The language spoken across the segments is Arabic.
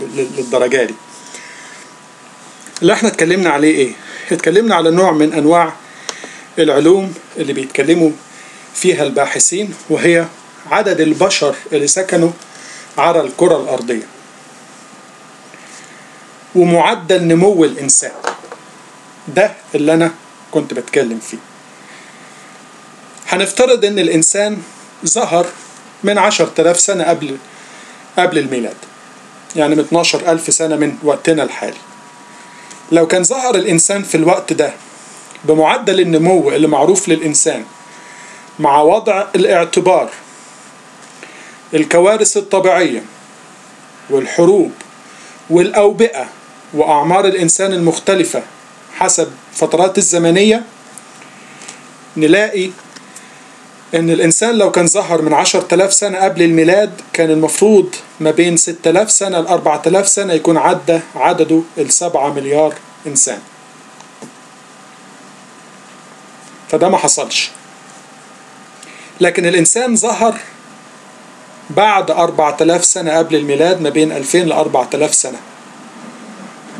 للدرجة دي. اللي إحنا اتكلمنا عليه إيه؟ اتكلمنا على نوع من انواع العلوم اللي بيتكلموا فيها الباحثين وهي عدد البشر اللي سكنوا على الكرة الأرضية. ومعدل نمو الإنسان. ده اللي أنا كنت بتكلم فيه. هنفترض إن الإنسان ظهر من عشر تلاف سنة قبل قبل الميلاد. يعني من 12 ألف سنة من وقتنا الحالي. لو كان ظهر الإنسان في الوقت ده بمعدل النمو اللي معروف للإنسان مع وضع الاعتبار الكوارث الطبيعية والحروب والأوبئة وأعمار الإنسان المختلفة حسب فترات الزمنية نلاقي إن الإنسان لو كان ظهر من عشر تلاف سنة قبل الميلاد كان المفروض ما بين ست تلاف سنة لأربعة تلاف سنة يكون عدى عدده السبعة مليار إنسان. فده ما حصلش. لكن الإنسان ظهر بعد أربعة آلاف سنة قبل الميلاد ما بين ألفين لأربعة آلاف سنة.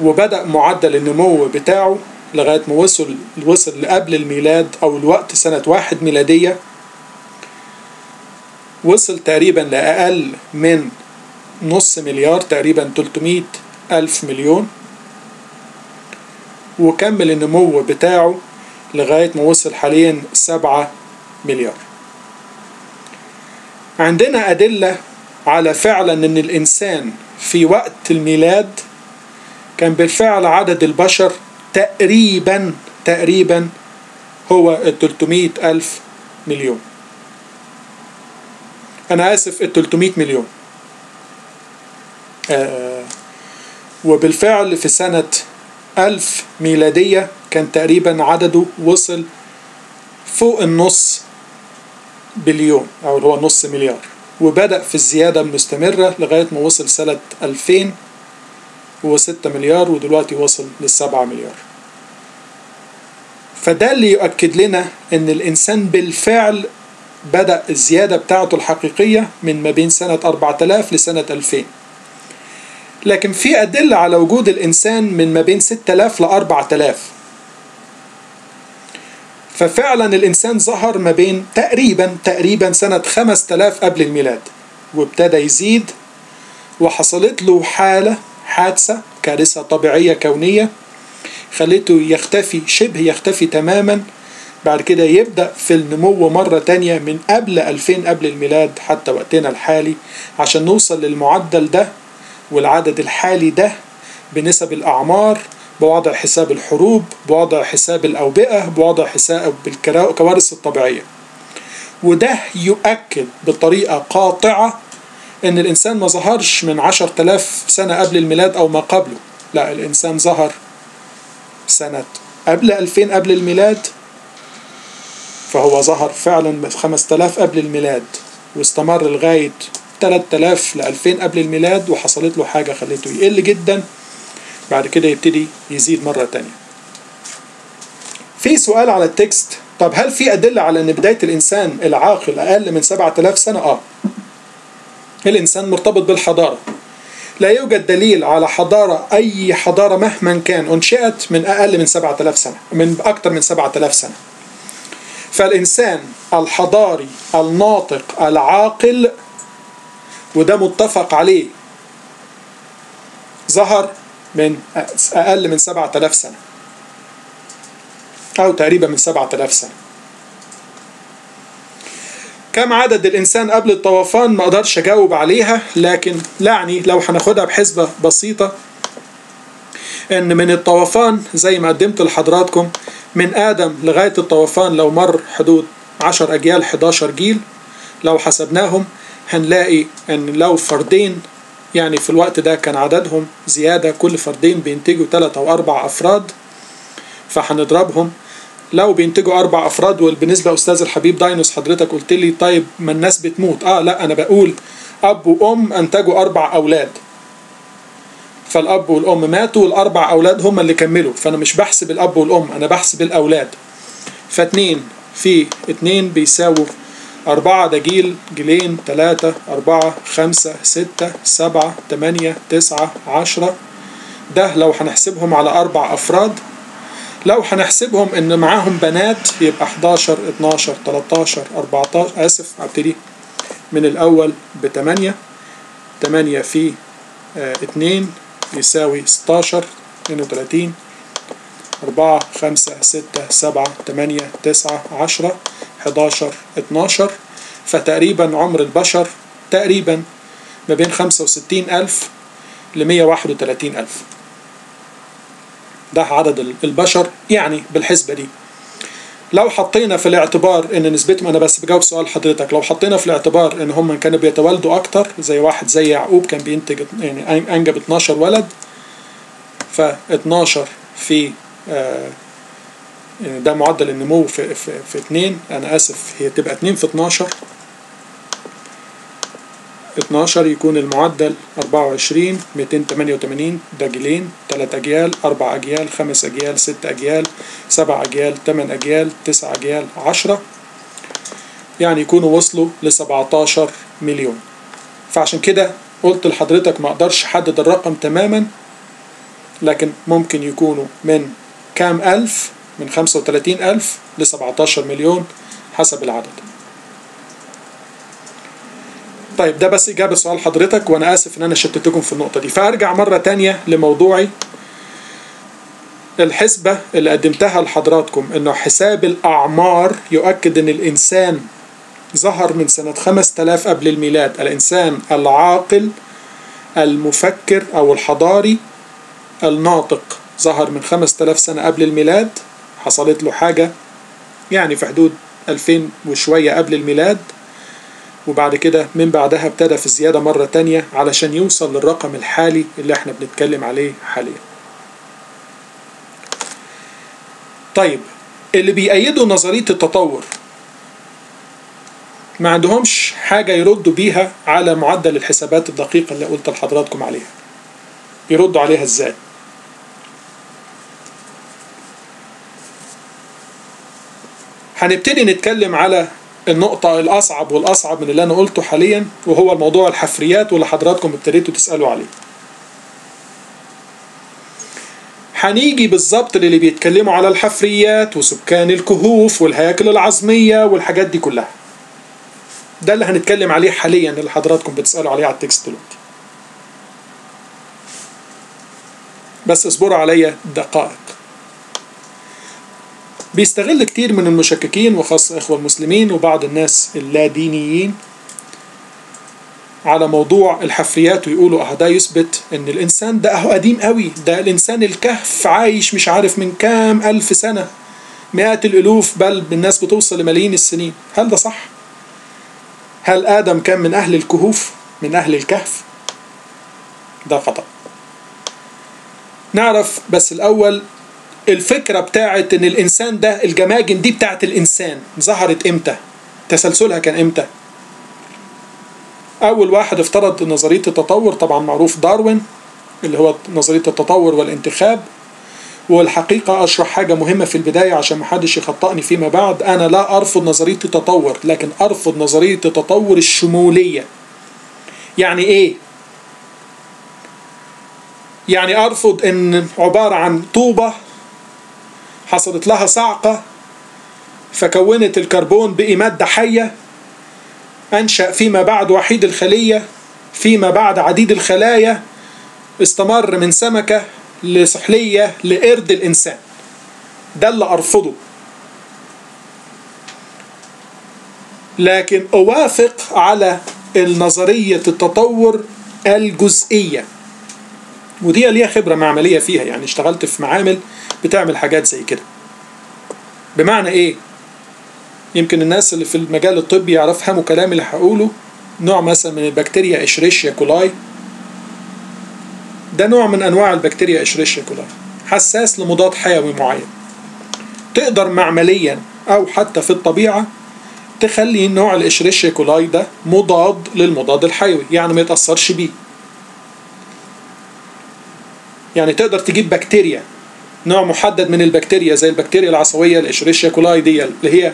وبدأ معدل النمو بتاعه لغاية ما وصل وصل لقبل الميلاد أو الوقت سنة واحد ميلادية وصل تقريبا لأقل من نص مليار تقريبا 300 ألف مليون. وكمل النمو بتاعه لغاية ما وصل حاليا سبعة مليار. عندنا أدلة على فعلا أن الإنسان في وقت الميلاد كان بالفعل عدد البشر تقريبا تقريبا هو ال 300 ألف مليون. أنا آسف ال 300 مليون. آه وبالفعل في سنة ألف ميلادية كان تقريبا عدده وصل فوق النص بليون أو اللي هو نص مليار. وبدأ في الزيادة المستمرة لغاية ما وصل سنة 2006 مليار ودلوقتي وصل للسبعة مليار. فده اللي يؤكد لنا إن الإنسان بالفعل بدأ الزيادة بتاعته الحقيقية من ما بين سنة 4000 لسنة 2000 لكن في أدلة على وجود الإنسان من ما بين 6000 ل 4000 ففعلا الإنسان ظهر ما بين تقريبا تقريبا سنة 5000 قبل الميلاد وابتدى يزيد وحصلت له حالة حادثة كارثة طبيعية كونية خلته يختفي شبه يختفي تماما بعد كده يبدأ في النمو مرة تانية من قبل 2000 قبل الميلاد حتى وقتنا الحالي عشان نوصل للمعدل ده والعدد الحالي ده بنسب الأعمار بوضع حساب الحروب بوضع حساب الأوبئة بوضع حساب الكوارث الطبيعية. وده يؤكد بطريقة قاطعة إن الإنسان ما ظهرش من عشر تلاف سنة قبل الميلاد أو ما قبله. لا الإنسان ظهر سنة قبل ألفين قبل الميلاد فهو ظهر فعلا خمس تلاف قبل الميلاد واستمر لغاية تلات تلاف لألفين قبل الميلاد وحصلت له حاجة خليته يقل جدا بعد كده يبتدي يزيد مرة تانية. في سؤال على التكست طب هل في أدلة على أن بداية الإنسان العاقل أقل من سبعة آلاف سنة؟ آه. الإنسان مرتبط بالحضارة. لا يوجد دليل على حضارة أي حضارة مهما كان أنشئت من أقل من 7000 سنة من أكثر من 7000 سنة. فالإنسان الحضاري الناطق العاقل وده متفق عليه ظهر من أقل من 7000 سنة أو تقريبا من 7000 سنة. كم عدد الإنسان قبل الطوفان ما أقدرش أجاوب عليها لكن يعني لو هناخدها بحسبة بسيطة إن من الطوفان زي ما قدمت لحضراتكم من آدم لغاية الطوفان لو مر حدود 10 أجيال 11 جيل لو حسبناهم هنلاقي إن لو فردين يعني في الوقت ده كان عددهم زيادة كل فردين بينتجوا ثلاثة أو أربع أفراد فهنضربهم. لو بينتجوا أربع أفراد وبالنسبة أستاذ الحبيب داينوس حضرتك قلت لي طيب ما الناس بتموت. آه لا أنا بقول أب وأم أنتجوا أربع أولاد. فالأب والأم ماتوا والأربع أولاد هم اللي كملوا. فأنا مش بحسب الأب والأم أنا بحسب الأولاد. فاتنين في اتنين بيساووا أربعة ده جيل جيلين تلاتة أربعة خمسة ستة سبعة تمانية تسعة عشرة. ده لو هنحسبهم على أربع أفراد لو هنحسبهم إن معاهم بنات يبقى 11 12 13 14 آسف هبتدي من الأول بتمانية. تمانية في آه اتنين. يساوي 16 32 أربعة خمسة ستة سبعة تمانية تسعة عشرة حداشر اتناشر. فتقريبا عمر البشر تقريبا ما بين خمسة وستين ألف لمية واحد وتلاتين ألف. ده عدد البشر يعني بالحسبة دي. لو حطينا في الاعتبار إن نسبتهم أنا بس بجاوب سؤال حضرتك لو حطينا في الاعتبار إن هم كانوا بيتولدوا أكتر زي واحد زي يعقوب كان بينتج يعني أنجب 12 ولد ف 12 في آه يعني ده معدل النمو في في في 2 أنا آسف هي تبقى 2 في 12 12 يكون المعدل 24 288 ده جيلين 3 أجيال 4 أجيال 5 أجيال 6 أجيال 7 أجيال 8 أجيال 9 أجيال 10 يعني يكونوا وصلوا ل 17 مليون. فعشان كده قلت لحضرتك ما أقدرش احدد الرقم تماما لكن ممكن يكونوا من كام ألف؟ من 35 ألف ل 17 مليون حسب العدد. طيب ده بس إجابة سؤال حضرتك وأنا آسف إن أنا شتتكم في النقطة دي. فأرجع مرة تانية لموضوعي. الحسبة اللي قدمتها لحضراتكم إنه حساب الأعمار يؤكد إن الإنسان ظهر من سنة 5000 قبل الميلاد. الإنسان العاقل المفكر أو الحضاري الناطق ظهر من 5000 سنة قبل الميلاد. حصلت له حاجة يعني في حدود 2000 وشوية قبل الميلاد. وبعد كده من بعدها ابتدى في الزيادة مرة تانية علشان يوصل للرقم الحالي اللي إحنا بنتكلم عليه حاليا. طيب اللي بيأيدوا نظرية التطور ما عندهمش حاجة يردوا بيها على معدل الحسابات الدقيقة اللي قلت لحضراتكم عليها. يردوا عليها إزاي؟ هنبتدي نتكلم على النقطة الأصعب والأصعب من اللي أنا قلته حاليا وهو الموضوع الحفريات واللي حضراتكم ابتديتوا تسألوا عليه. هنيجي بالظبط للي بيتكلموا على الحفريات وسكان الكهوف والهياكل العظمية والحاجات دي كلها. ده اللي هنتكلم عليه حاليا اللي حضراتكم بتسألوا عليه على التكست دلوقتي. بس اصبروا عليا دقائق. بيستغل كتير من المشككين وخاصة إخوة المسلمين وبعض الناس اللادينيين على موضوع الحفريات ويقولوا أه ده يثبت إن الإنسان ده أهو قديم قوي ده الإنسان الكهف عايش مش عارف من كام ألف سنة مئات الألوف بل الناس بتوصل لملايين السنين هل ده صح؟ هل آدم كان من أهل الكهوف من أهل الكهف؟ ده خطأ. نعرف بس الأول الفكرة بتاعت إن الإنسان ده الجماجم دي بتاعت الإنسان ظهرت إمتى؟ تسلسلها كان إمتى؟ أول واحد افترض نظرية التطور طبعا معروف داروين اللي هو نظرية التطور والانتخاب والحقيقة أشرح حاجة مهمة في البداية عشان محدش يخطئني فيما بعد أنا لا أرفض نظرية التطور لكن أرفض نظرية التطور الشمولية. يعني إيه؟ يعني أرفض إن عبارة عن طوبة حصلت لها صعقة فكونت الكربون بقي مادة حية أنشأ فيما بعد وحيد الخلية فيما بعد عديد الخلايا استمر من سمكة لسحلية لقرد الإنسان. ده اللي أرفضه. لكن أوافق على النظرية التطور الجزئية. ودي ليها خبرة معملية فيها يعني اشتغلت في معامل بتعمل حاجات زي كده. بمعنى إيه؟ يمكن الناس اللي في المجال الطبي يعرفوا كلامي اللي هقوله نوع مثلا من البكتيريا Escherichia coli ده نوع من أنواع البكتيريا Escherichia coli حساس لمضاد حيوي معين. تقدر معمليا أو حتى في الطبيعة تخلي نوع ال Escherichia coli ده مضاد للمضاد الحيوي يعني ما يتأثرش بيه. يعني تقدر تجيب بكتيريا نوع محدد من البكتيريا زي البكتيريا العصوية ال Escherichia coli دي اللي هي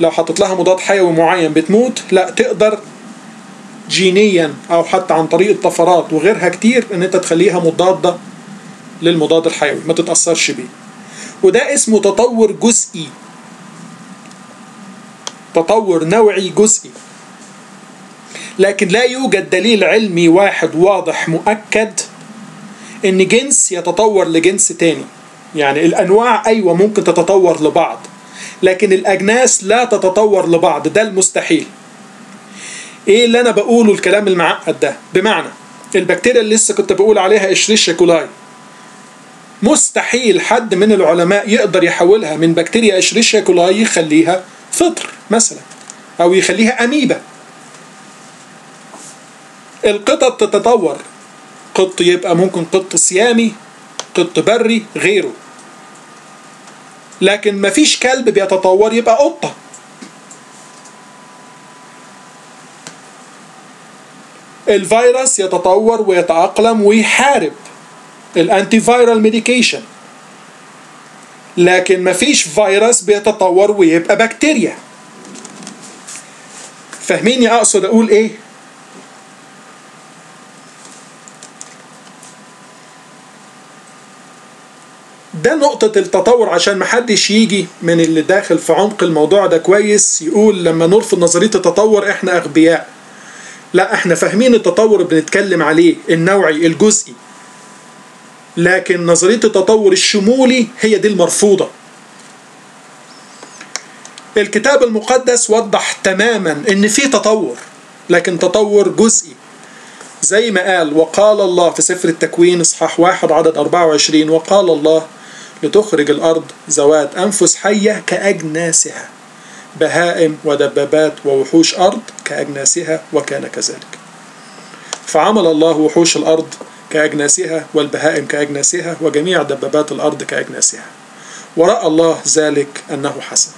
لو حطيت لها مضاد حيوي معين بتموت لا تقدر جينيا أو حتى عن طريق الطفرات وغيرها كتير إن أنت تخليها مضادة للمضاد الحيوي ما تتأثرش بيه. وده اسمه تطور جزئي. تطور نوعي جزئي. لكن لا يوجد دليل علمي واحد واضح مؤكد إن جنس يتطور لجنس تاني. يعني الأنواع أيوه ممكن تتطور لبعض لكن الأجناس لا تتطور لبعض ده المستحيل. إيه اللي أنا بقوله الكلام المعقد ده؟ بمعنى البكتيريا اللي لسه كنت بقول عليها اشريشيا كولاي مستحيل حد من العلماء يقدر يحولها من بكتيريا اشريشيا كولاي يخليها فطر مثلا أو يخليها أميبا. القطط تتطور قط يبقى ممكن قط سيامي قط بري غيره. لكن مفيش كلب بيتطور يبقى قطة. الفيروس يتطور ويتأقلم ويحارب. ال antiviral medication لكن مفيش فيروس بيتطور ويبقى بكتيريا. فاهميني أقصد أقول إيه؟ ده نقطة التطور عشان محدش يجي من اللي داخل في عمق الموضوع ده كويس يقول لما نرفض نظرية التطور إحنا أغبياء. لا إحنا فاهمين التطور بنتكلم عليه النوعي الجزئي. لكن نظرية التطور الشمولي هي دي المرفوضة. الكتاب المقدس وضح تماما إن في تطور لكن تطور جزئي. زي ما قال وقال الله في سفر التكوين إصحاح واحد عدد 24 وقال الله لتخرج الأرض ذوات أنفس حية كأجناسها بهائم ودبابات ووحوش أرض كأجناسها وكان كذلك. فعمل الله وحوش الأرض كأجناسها والبهائم كأجناسها وجميع دبابات الأرض كأجناسها. ورأى الله ذلك أنه حسن.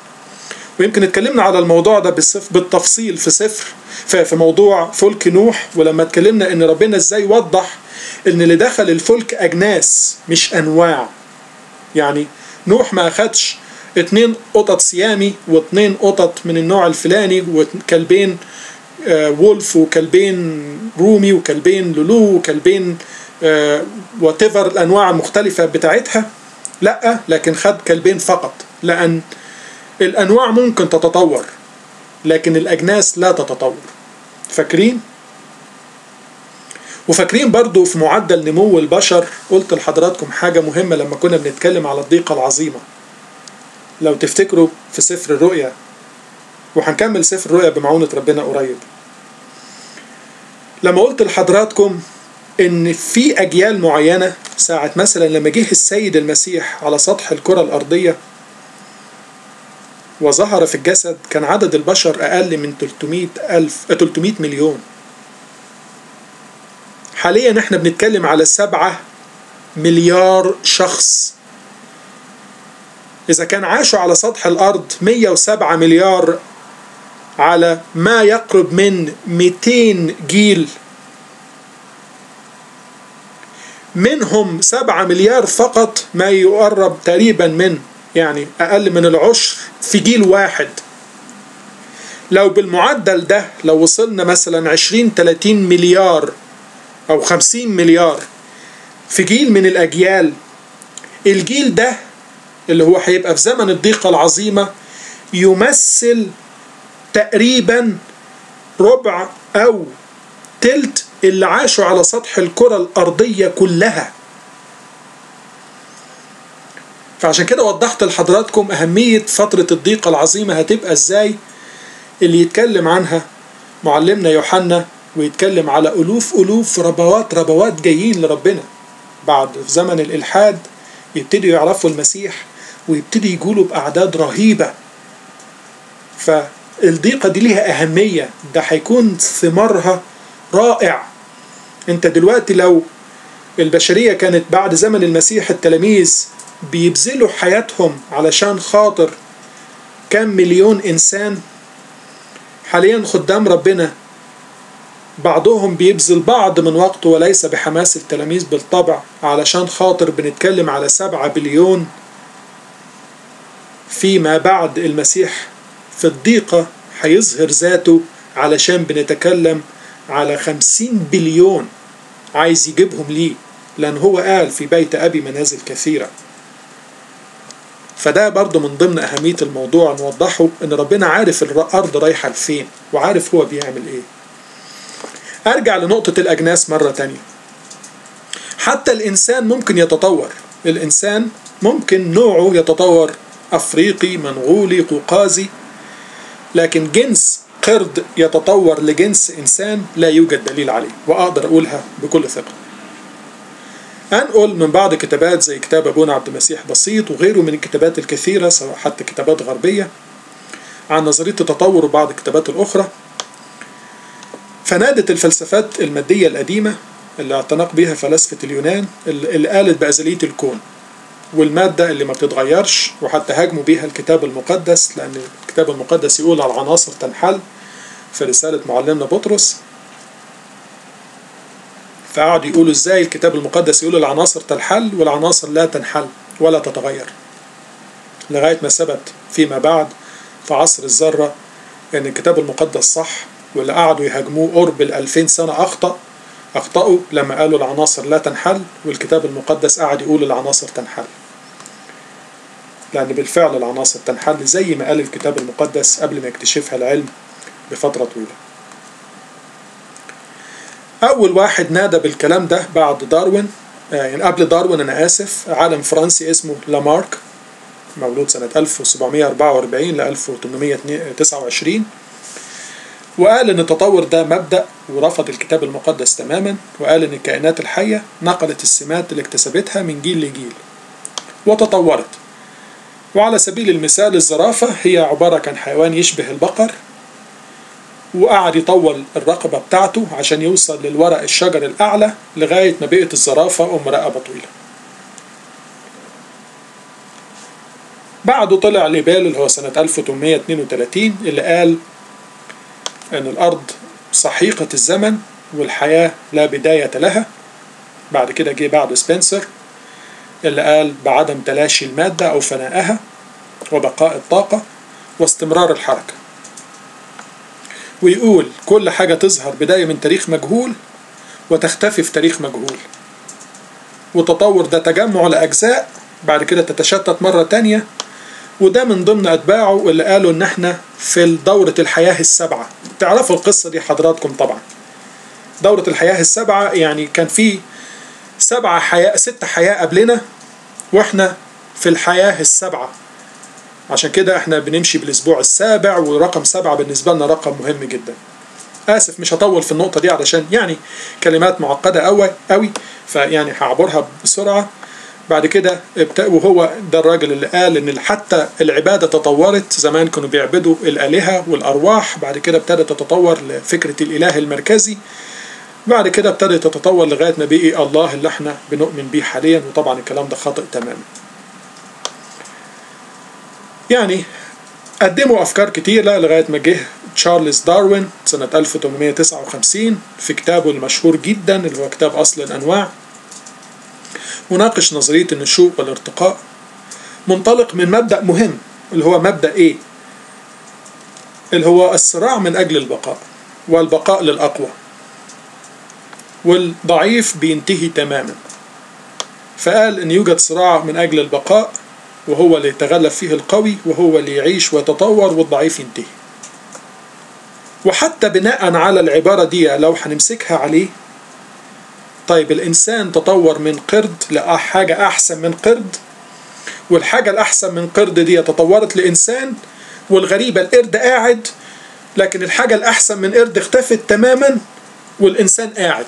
ويمكن اتكلمنا على الموضوع ده بالتفصيل في سفر في موضوع فلك نوح ولما اتكلمنا إن ربنا إزاي وضح إن اللي دخل الفلك أجناس مش أنواع. يعني نوح ما أخدش اتنين قطط سيامي واتنين قطط من النوع الفلاني وكلبين وولف وكلبين رومي وكلبين لولو وكلبين واتيفر الأنواع المختلفة بتاعتها. لأ لكن خد كلبين فقط لأن الأنواع ممكن تتطور لكن الأجناس لا تتطور. فاكرين؟ وفاكرين برضو في معدل نمو البشر قلت لحضراتكم حاجة مهمة لما كنا بنتكلم على الضيقة العظيمة. لو تفتكروا في سفر الرؤيا وهنكمل سفر الرؤيا بمعونة ربنا قريب. لما قلت لحضراتكم إن في أجيال معينة ساعة مثلا لما جه السيد المسيح على سطح الكرة الأرضية وظهر في الجسد كان عدد البشر أقل من 300 ألف 300 مليون. حاليا إحنا بنتكلم على سبعة مليار شخص. إذا كان عاشوا على سطح الأرض 107 مليار على ما يقرب من 200 جيل منهم 7 مليار فقط ما يقرب تقريبا من يعني أقل من العشر في جيل واحد. لو بالمعدل ده لو وصلنا مثلا 20 30 مليار أو 50 مليار في جيل من الأجيال. الجيل ده اللي هو هيبقى في زمن الضيقة العظيمة يمثل تقريبا ربع أو تلت اللي عاشوا على سطح الكرة الأرضية كلها. فعشان كده وضحت لحضراتكم أهمية فترة الضيقة العظيمة هتبقى إزاي اللي يتكلم عنها معلمنا يوحنا ويتكلم على ألوف ألوف ربوات ربوات جايين لربنا. بعد في زمن الإلحاد يبتدوا يعرفوا المسيح ويبتدي يقولوا بأعداد رهيبة. فالضيقة دي ليها أهمية. ده هيكون ثمارها رائع. أنت دلوقتي لو البشرية كانت بعد زمن المسيح التلاميذ بيبذلوا حياتهم علشان خاطر كم مليون إنسان حاليا خدام ربنا بعضهم بيبذل بعض من وقته وليس بحماس التلاميذ بالطبع علشان خاطر بنتكلم على سبعة بليون فيما بعد المسيح في الضيقة هيظهر ذاته علشان بنتكلم على خمسين بليون عايز يجيبهم ليه لأن هو قال في بيت أبي منازل كثيرة. فده برضه من ضمن أهمية الموضوع نوضحه إن ربنا عارف الأرض رايحة لفين وعارف هو بيعمل إيه. أرجع لنقطة الأجناس مرة تانية. حتى الإنسان ممكن يتطور. الإنسان ممكن نوعه يتطور. أفريقي منغولي قوقازي. لكن جنس قرد يتطور لجنس إنسان لا يوجد دليل عليه. وأقدر أقولها بكل ثقة. أنقل من بعض كتابات زي كتاب أبونا عبد المسيح بسيط وغيره من الكتابات الكثيرة سواء حتى كتابات غربية. عن نظرية التطور وبعض الكتابات الأخرى فنادت الفلسفات المادية القديمة اللي اعتنق بها فلاسفة اليونان اللي قالت بأزلية الكون والمادة اللي ما بتتغيرش وحتى هاجموا بيها الكتاب المقدس لأن الكتاب المقدس يقول على العناصر تنحل في رسالة معلمنا بطرس. فقعدوا يقولوا إزاي الكتاب المقدس يقول العناصر تنحل والعناصر لا تنحل ولا تتغير. لغاية ما ثبت فيما بعد في عصر الذرة إن الكتاب المقدس صح واللي قعدوا يهاجموه قرب الألفين سنة أخطأ أخطأوا لما قالوا العناصر لا تنحل والكتاب المقدس قعد يقول العناصر تنحل. لأن بالفعل العناصر تنحل زي ما قال الكتاب المقدس قبل ما يكتشفها العلم بفترة طويلة. أول واحد نادى بالكلام ده بعد داروين يعني قبل داروين أنا آسف عالم فرنسي اسمه لامارك مولود سنة 1744 ل 1829 وقال إن التطور ده مبدأ ورفض الكتاب المقدس تماما وقال إن الكائنات الحية نقلت السمات اللي اكتسبتها من جيل لجيل. وتطورت. وعلى سبيل المثال الزرافة هي عبارة كان حيوان يشبه البقر وقعد يطول الرقبة بتاعته عشان يوصل للورق الشجر الأعلى لغاية ما بقت الزرافة أم رقبة طويلة. بعده طلع ليبال اللي هو سنة 1832 اللي قال أن الأرض سحيقة الزمن والحياة لا بداية لها. بعد كده جه بعد سبنسر اللي قال بعدم تلاشي المادة أو فنائها وبقاء الطاقة واستمرار الحركة. ويقول كل حاجة تظهر بداية من تاريخ مجهول وتختفي في تاريخ مجهول. والتطور ده تجمع لأجزاء بعد كده تتشتت مرة تانية وده من ضمن أتباعه اللي قالوا إن إحنا في دورة الحياة السبعة. تعرفوا القصة دي حضراتكم طبعا. دورة الحياة السبعة يعني كان في سبعة حياة ست حياة قبلنا وإحنا في الحياة السبعة. عشان كده إحنا بنمشي بالأسبوع السابع ورقم سبعة بالنسبة لنا رقم مهم جدا. آسف مش هطول في النقطة دي علشان يعني كلمات معقدة أوي أوي. فيعني هعبرها بسرعة. بعد كده وهو ده الراجل اللي قال إن حتى العبادة تطورت. زمان كانوا بيعبدوا الآلهة والأرواح بعد كده ابتدت تتطور لفكرة الإله المركزي بعد كده ابتدت تتطور لغاية ما بقي الله اللي إحنا بنؤمن بيه حاليا. وطبعا الكلام ده خاطئ تماما. يعني قدموا أفكار كتيرة لغاية ما جه تشارلز داروين سنة 1859 في كتابه المشهور جدا اللي هو كتاب أصل الأنواع. وناقش نظرية النشوء والارتقاء. منطلق من مبدأ مهم اللي هو مبدأ إيه؟ اللي هو الصراع من أجل البقاء والبقاء للأقوى. والضعيف بينتهي تماما. فقال إن يوجد صراع من أجل البقاء وهو اللي يتغلب فيه القوي وهو اللي يعيش ويتطور والضعيف ينتهي. وحتى بناء على العبارة دي لو هنمسكها عليه طيب الإنسان تطور من قرد لحاجة أحسن من قرد؟ والحاجة الأحسن من قرد دي تطورت لإنسان والغريبة القرد قاعد لكن الحاجة الأحسن من قرد اختفت تماما والإنسان قاعد.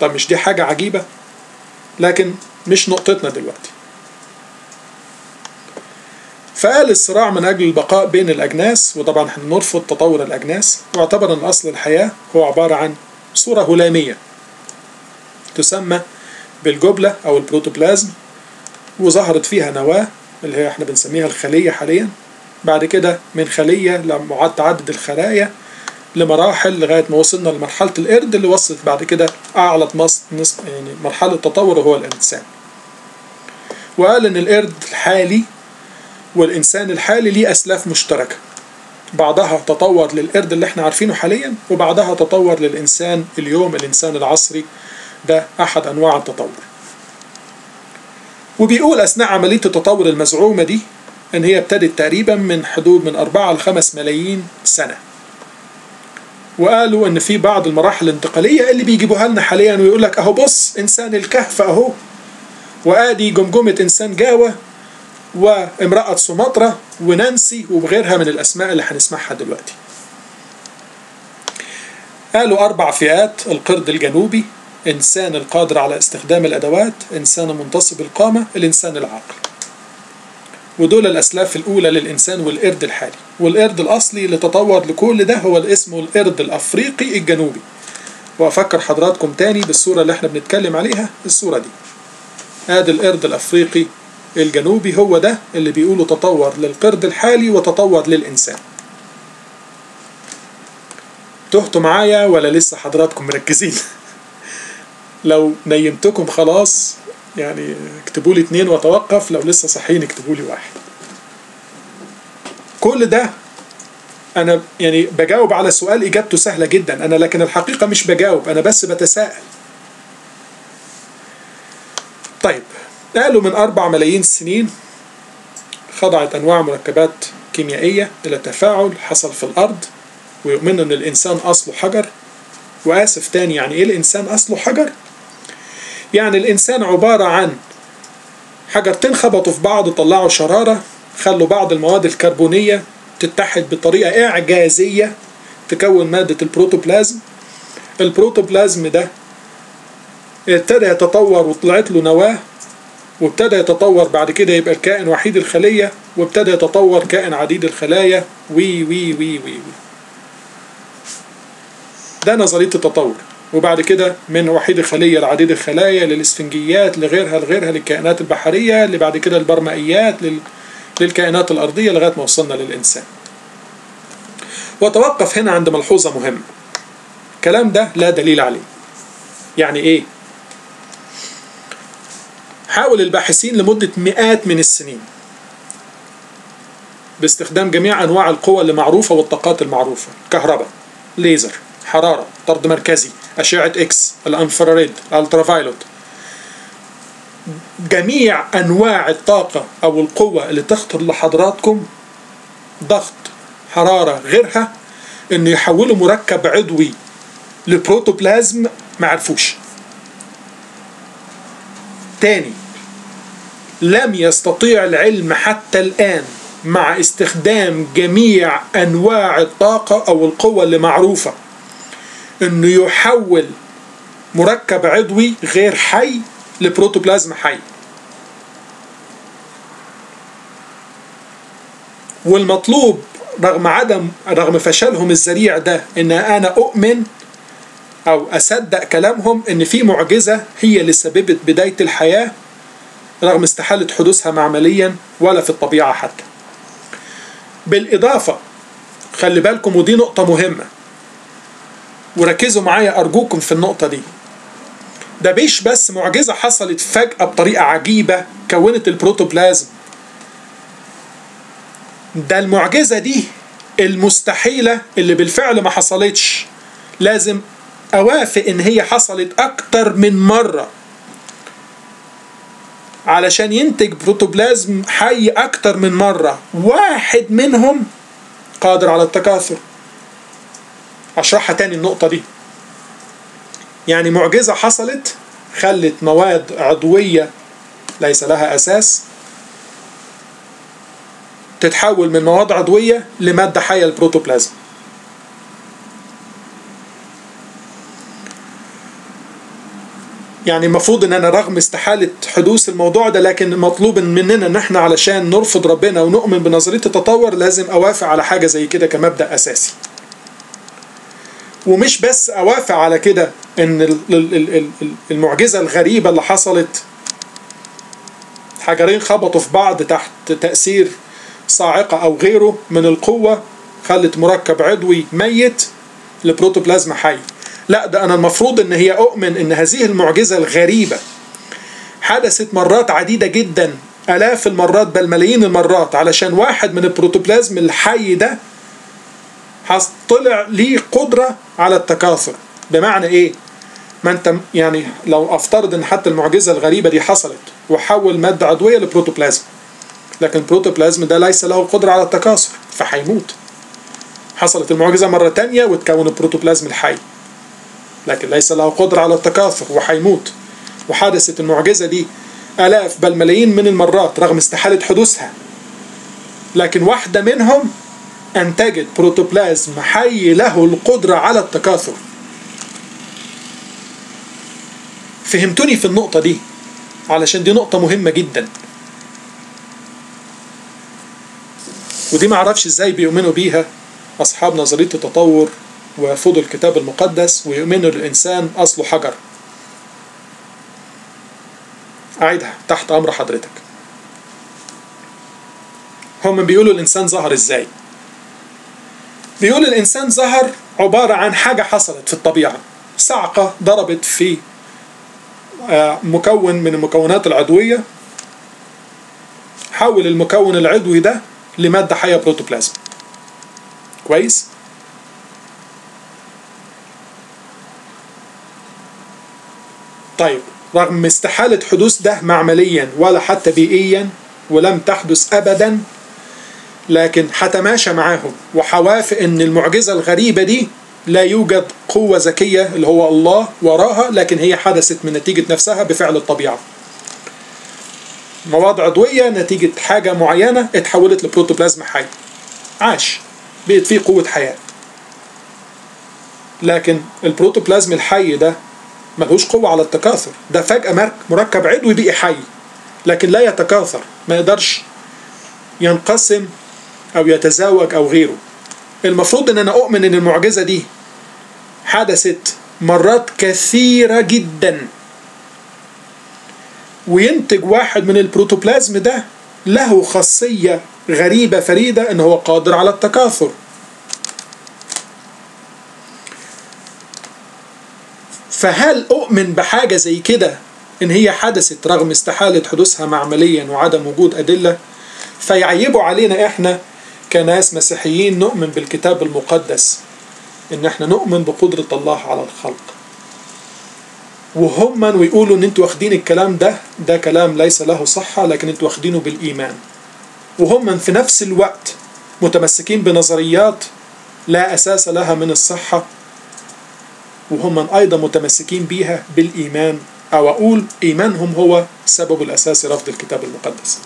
طب مش دي حاجة عجيبة؟ لكن مش نقطتنا دلوقتي. فقال الصراع من أجل البقاء بين الأجناس وطبعا نرفض تطور الأجناس واعتبر أن أصل الحياة هو عبارة عن صورة هلامية. تسمى بالجبلة أو البروتوبلازم وظهرت فيها نواة اللي هي إحنا بنسميها الخلية حاليا. بعد كده من خلية لما تعدد الخلايا لمراحل لغاية ما وصلنا لمرحلة القرد اللي وصلت بعد كده أعلى نصب يعني مرحلة تطور وهو الإنسان. وقال إن القرد الحالي والإنسان الحالي ليه أسلاف مشتركة. بعضها تطور للقرد اللي إحنا عارفينه حاليا وبعضها تطور للإنسان اليوم الإنسان العصري ده أحد أنواع التطور. وبيقول أثناء عملية التطور المزعومة دي إن هي ابتدت تقريبا من حدود من 4 ل 5 ملايين سنة. وقالوا إن في بعض المراحل الانتقالية اللي بيجيبوها لنا حاليا ويقول لك أهو بص إنسان الكهف أهو. وآدي جمجمة إنسان جاوة وامرأة سمطرة ونانسي وغيرها من الأسماء اللي هنسمعها دلوقتي. قالوا أربع فئات القرد الجنوبي إنسان القادر على استخدام الأدوات إنسان منتصب القامة الإنسان العاقل. ودول الأسلاف الأولى للإنسان والقرد الحالي. والقرد الأصلي اللي تطور لكل ده هو اسمه القرد الأفريقي الجنوبي. وأفكر حضراتكم تاني بالصورة اللي إحنا بنتكلم عليها الصورة دي. آدي القرد الأفريقي الجنوبي هو ده اللي بيقولوا تطور للقرد الحالي وتطور للإنسان. تهتوا معايا ولا لسه حضراتكم مركزين؟ لو نيمتكم خلاص يعني اكتبوا لي اتنين وأتوقف لو لسه صحيين اكتبوا لي واحد. كل ده أنا يعني بجاوب على سؤال إجابته سهلة جدا. أنا لكن الحقيقة مش بجاوب أنا بس بتساءل. طيب قالوا من أربع ملايين سنين خضعت أنواع مركبات كيميائية إلى تفاعل حصل في الأرض ويؤمنوا إن الإنسان أصله حجر. وآسف تاني يعني إيه الإنسان أصله حجر؟ يعني الإنسان عبارة عن حجرتين خبطوا في بعض طلعوا شرارة خلوا بعض المواد الكربونية تتحد بطريقة إعجازية تكون مادة البروتوبلازم. البروتوبلازم ده ابتدى يتطور وطلعت له نواة وابتدى يتطور بعد كده يبقى الكائن وحيد الخلية وابتدى يتطور كائن عديد الخلايا. وي وي وي وي, وي. ده نظرية التطور. وبعد كده من وحيد الخلية لعديد الخلايا للإسفنجيات لغيرها لغيرها للكائنات البحرية اللي بعد كده البرمائيات لل... للكائنات الأرضية لغاية ما وصلنا للإنسان. وتوقف هنا عند ملحوظة مهمة. الكلام ده لا دليل عليه. يعني إيه؟ حاول الباحثين لمدة مئات من السنين باستخدام جميع أنواع القوى اللي معروفة والطاقات المعروفة. كهرباء ليزر حرارة طرد مركزي أشعة إكس ال infrared ال ultraviolet. جميع أنواع الطاقة أو القوة اللي تخطر لحضراتكم ضغط حرارة غيرها إنه يحولوا مركب عضوي لبروتوبلازم معرفوش تاني لم يستطيع العلم حتى الآن مع استخدام جميع أنواع الطاقة أو القوة اللي معروفة. إنه يحول مركب عضوي غير حي لبروتوبلازم حي والمطلوب رغم عدم رغم فشلهم الذريع ده إن أنا أؤمن أو أصدق كلامهم إن في معجزة هي اللي سببت بداية الحياة رغم استحالة حدوثها معمليا ولا في الطبيعة حتى. بالإضافة خلي بالكم ودي نقطة مهمة وركزوا معايا أرجوكم في النقطة دي. ده مش بس معجزة حصلت فجأة بطريقة عجيبة كونت البروتوبلازم. ده المعجزة دي المستحيلة اللي بالفعل ما حصلتش لازم أوافق إن هي حصلت أكتر من مرة علشان ينتج بروتوبلازم حي أكتر من مرة واحد منهم قادر على التكاثر اشرحها تاني النقطة دي يعني معجزة حصلت خلت مواد عضوية ليس لها أساس تتحول من مواد عضوية لمادة حية البروتوبلازم يعني المفروض إن أنا رغم استحالة حدوث الموضوع ده لكن مطلوب مننا إن إحنا علشان نرفض ربنا ونؤمن بنظرية التطور لازم أوافق على حاجة زي كده كمبدأ أساسي. ومش بس أوافق على كده إن المعجزة الغريبة اللي حصلت حجرين خبطوا في بعض تحت تأثير صاعقة أو غيره من القوة خلت مركب عضوي ميت لبروتوبلازم حي. لا ده أنا المفروض إن هي أؤمن إن هذه المعجزة الغريبة حدثت مرات عديدة جدا آلاف المرات بل ملايين المرات علشان واحد من البروتوبلازم الحي ده طلع ليه قدرة على التكاثر. بمعنى إيه؟ ما أنت يعني لو أفترض إن حتى المعجزة الغريبة دي حصلت وحول مادة عضوية لبروتوبلازم لكن البروتوبلازم ده ليس له قدرة على التكاثر فهيموت. حصلت المعجزة مرة تانية وتكون البروتوبلازم الحي لكن ليس له قدرة على التكاثر وهيموت. وحدثت المعجزة دي آلاف بل ملايين من المرات رغم استحالة حدوثها لكن واحدة منهم أنتجت بروتوبلازم حي له القدرة على التكاثر. فهمتوني في النقطة دي علشان دي نقطة مهمة جدا. ودي معرفش إزاي بيؤمنوا بيها أصحاب نظرية التطور ويرفضوا الكتاب المقدس ويؤمنوا الإنسان أصله حجر. أعيدها تحت أمر حضرتك. هم بيقولوا الإنسان ظهر إزاي؟ بيقول الإنسان ظهر عبارة عن حاجة حصلت في الطبيعة. صعقة ضربت في آه، مكون من المكونات العضوية. حول المكون العضوي ده لمادة حية بروتوبلازم. كويس؟ طيب رغم استحالة حدوث ده معمليا ولا حتى بيئيا ولم تحدث أبدا لكن هتماشى معاهم. وحوافق إن المعجزة الغريبة دي لا يوجد قوة ذكية اللي هو الله وراها لكن هي حدثت من نتيجة نفسها بفعل الطبيعة. مواد عضوية نتيجة حاجة معينة اتحولت لبروتوبلازم حي. عاش. بقت فيه قوة حياة. لكن البروتوبلازم الحي ده ملهوش قوة على التكاثر. ده فجأة مرك- مركب عضوي بقي حي لكن لا يتكاثر. ما يقدرش ينقسم أو يتزاوج أو غيره. المفروض إن أنا أؤمن إن المعجزة دي حدثت مرات كثيرة جدا. وينتج واحد من البروتوبلازم ده له خاصية غريبة فريدة إن هو قادر على التكاثر. فهل أؤمن بحاجة زي كده إن هي حدثت رغم استحالة حدوثها معمليا وعدم وجود أدلة؟ فيعيبوا علينا إحنا كناس مسيحيين نؤمن بالكتاب المقدس إن إحنا نؤمن بقدرة الله على الخلق. وهم ويقولوا إن أنتوا واخدين الكلام ده ده كلام ليس له صحة لكن أنتوا واخدينه بالإيمان. وهم في نفس الوقت متمسكين بنظريات لا أساس لها من الصحة وهم أيضا متمسكين بيها بالإيمان. أو أقول إيمانهم هو السبب الأساسي رفض الكتاب المقدس.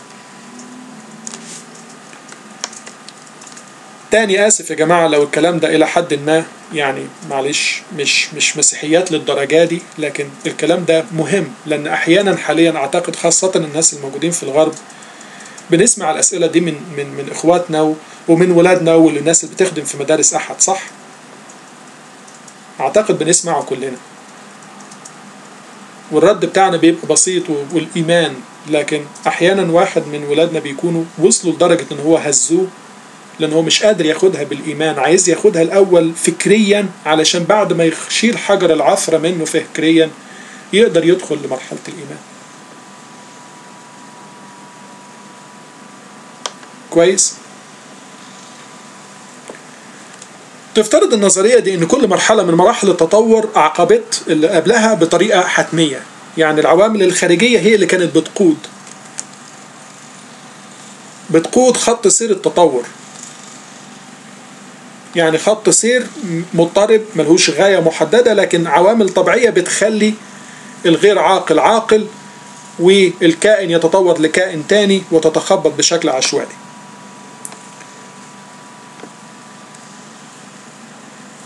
تاني آسف يا جماعة لو الكلام ده إلى حد ما يعني معلش مش مش مسيحيات للدرجة دي لكن الكلام ده مهم لأن أحيانا حاليا أعتقد خاصة الناس الموجودين في الغرب بنسمع الأسئلة دي من من من إخواتنا ومن ولادنا والناس اللي بتخدم في مدارس أحد صح؟ أعتقد بنسمعه كلنا والرد بتاعنا بيبقى بسيط والإيمان لكن أحيانا واحد من ولادنا بيكونوا وصلوا لدرجة إن هو هزوه لأن هو مش قادر ياخدها بالإيمان عايز ياخدها الأول فكريا علشان بعد ما يشيل حجر العثرة منه فكريا يقدر يدخل لمرحلة الإيمان. كويس؟ تفترض النظرية دي إن كل مرحلة من مراحل التطور عقبت اللي قبلها بطريقة حتمية يعني العوامل الخارجية هي اللي كانت بتقود بتقود خط سير التطور. يعني خط سير مضطرب ملهوش غاية محددة لكن عوامل طبيعية بتخلي الغير عاقل عاقل والكائن يتطور لكائن تاني وتتخبط بشكل عشوائي.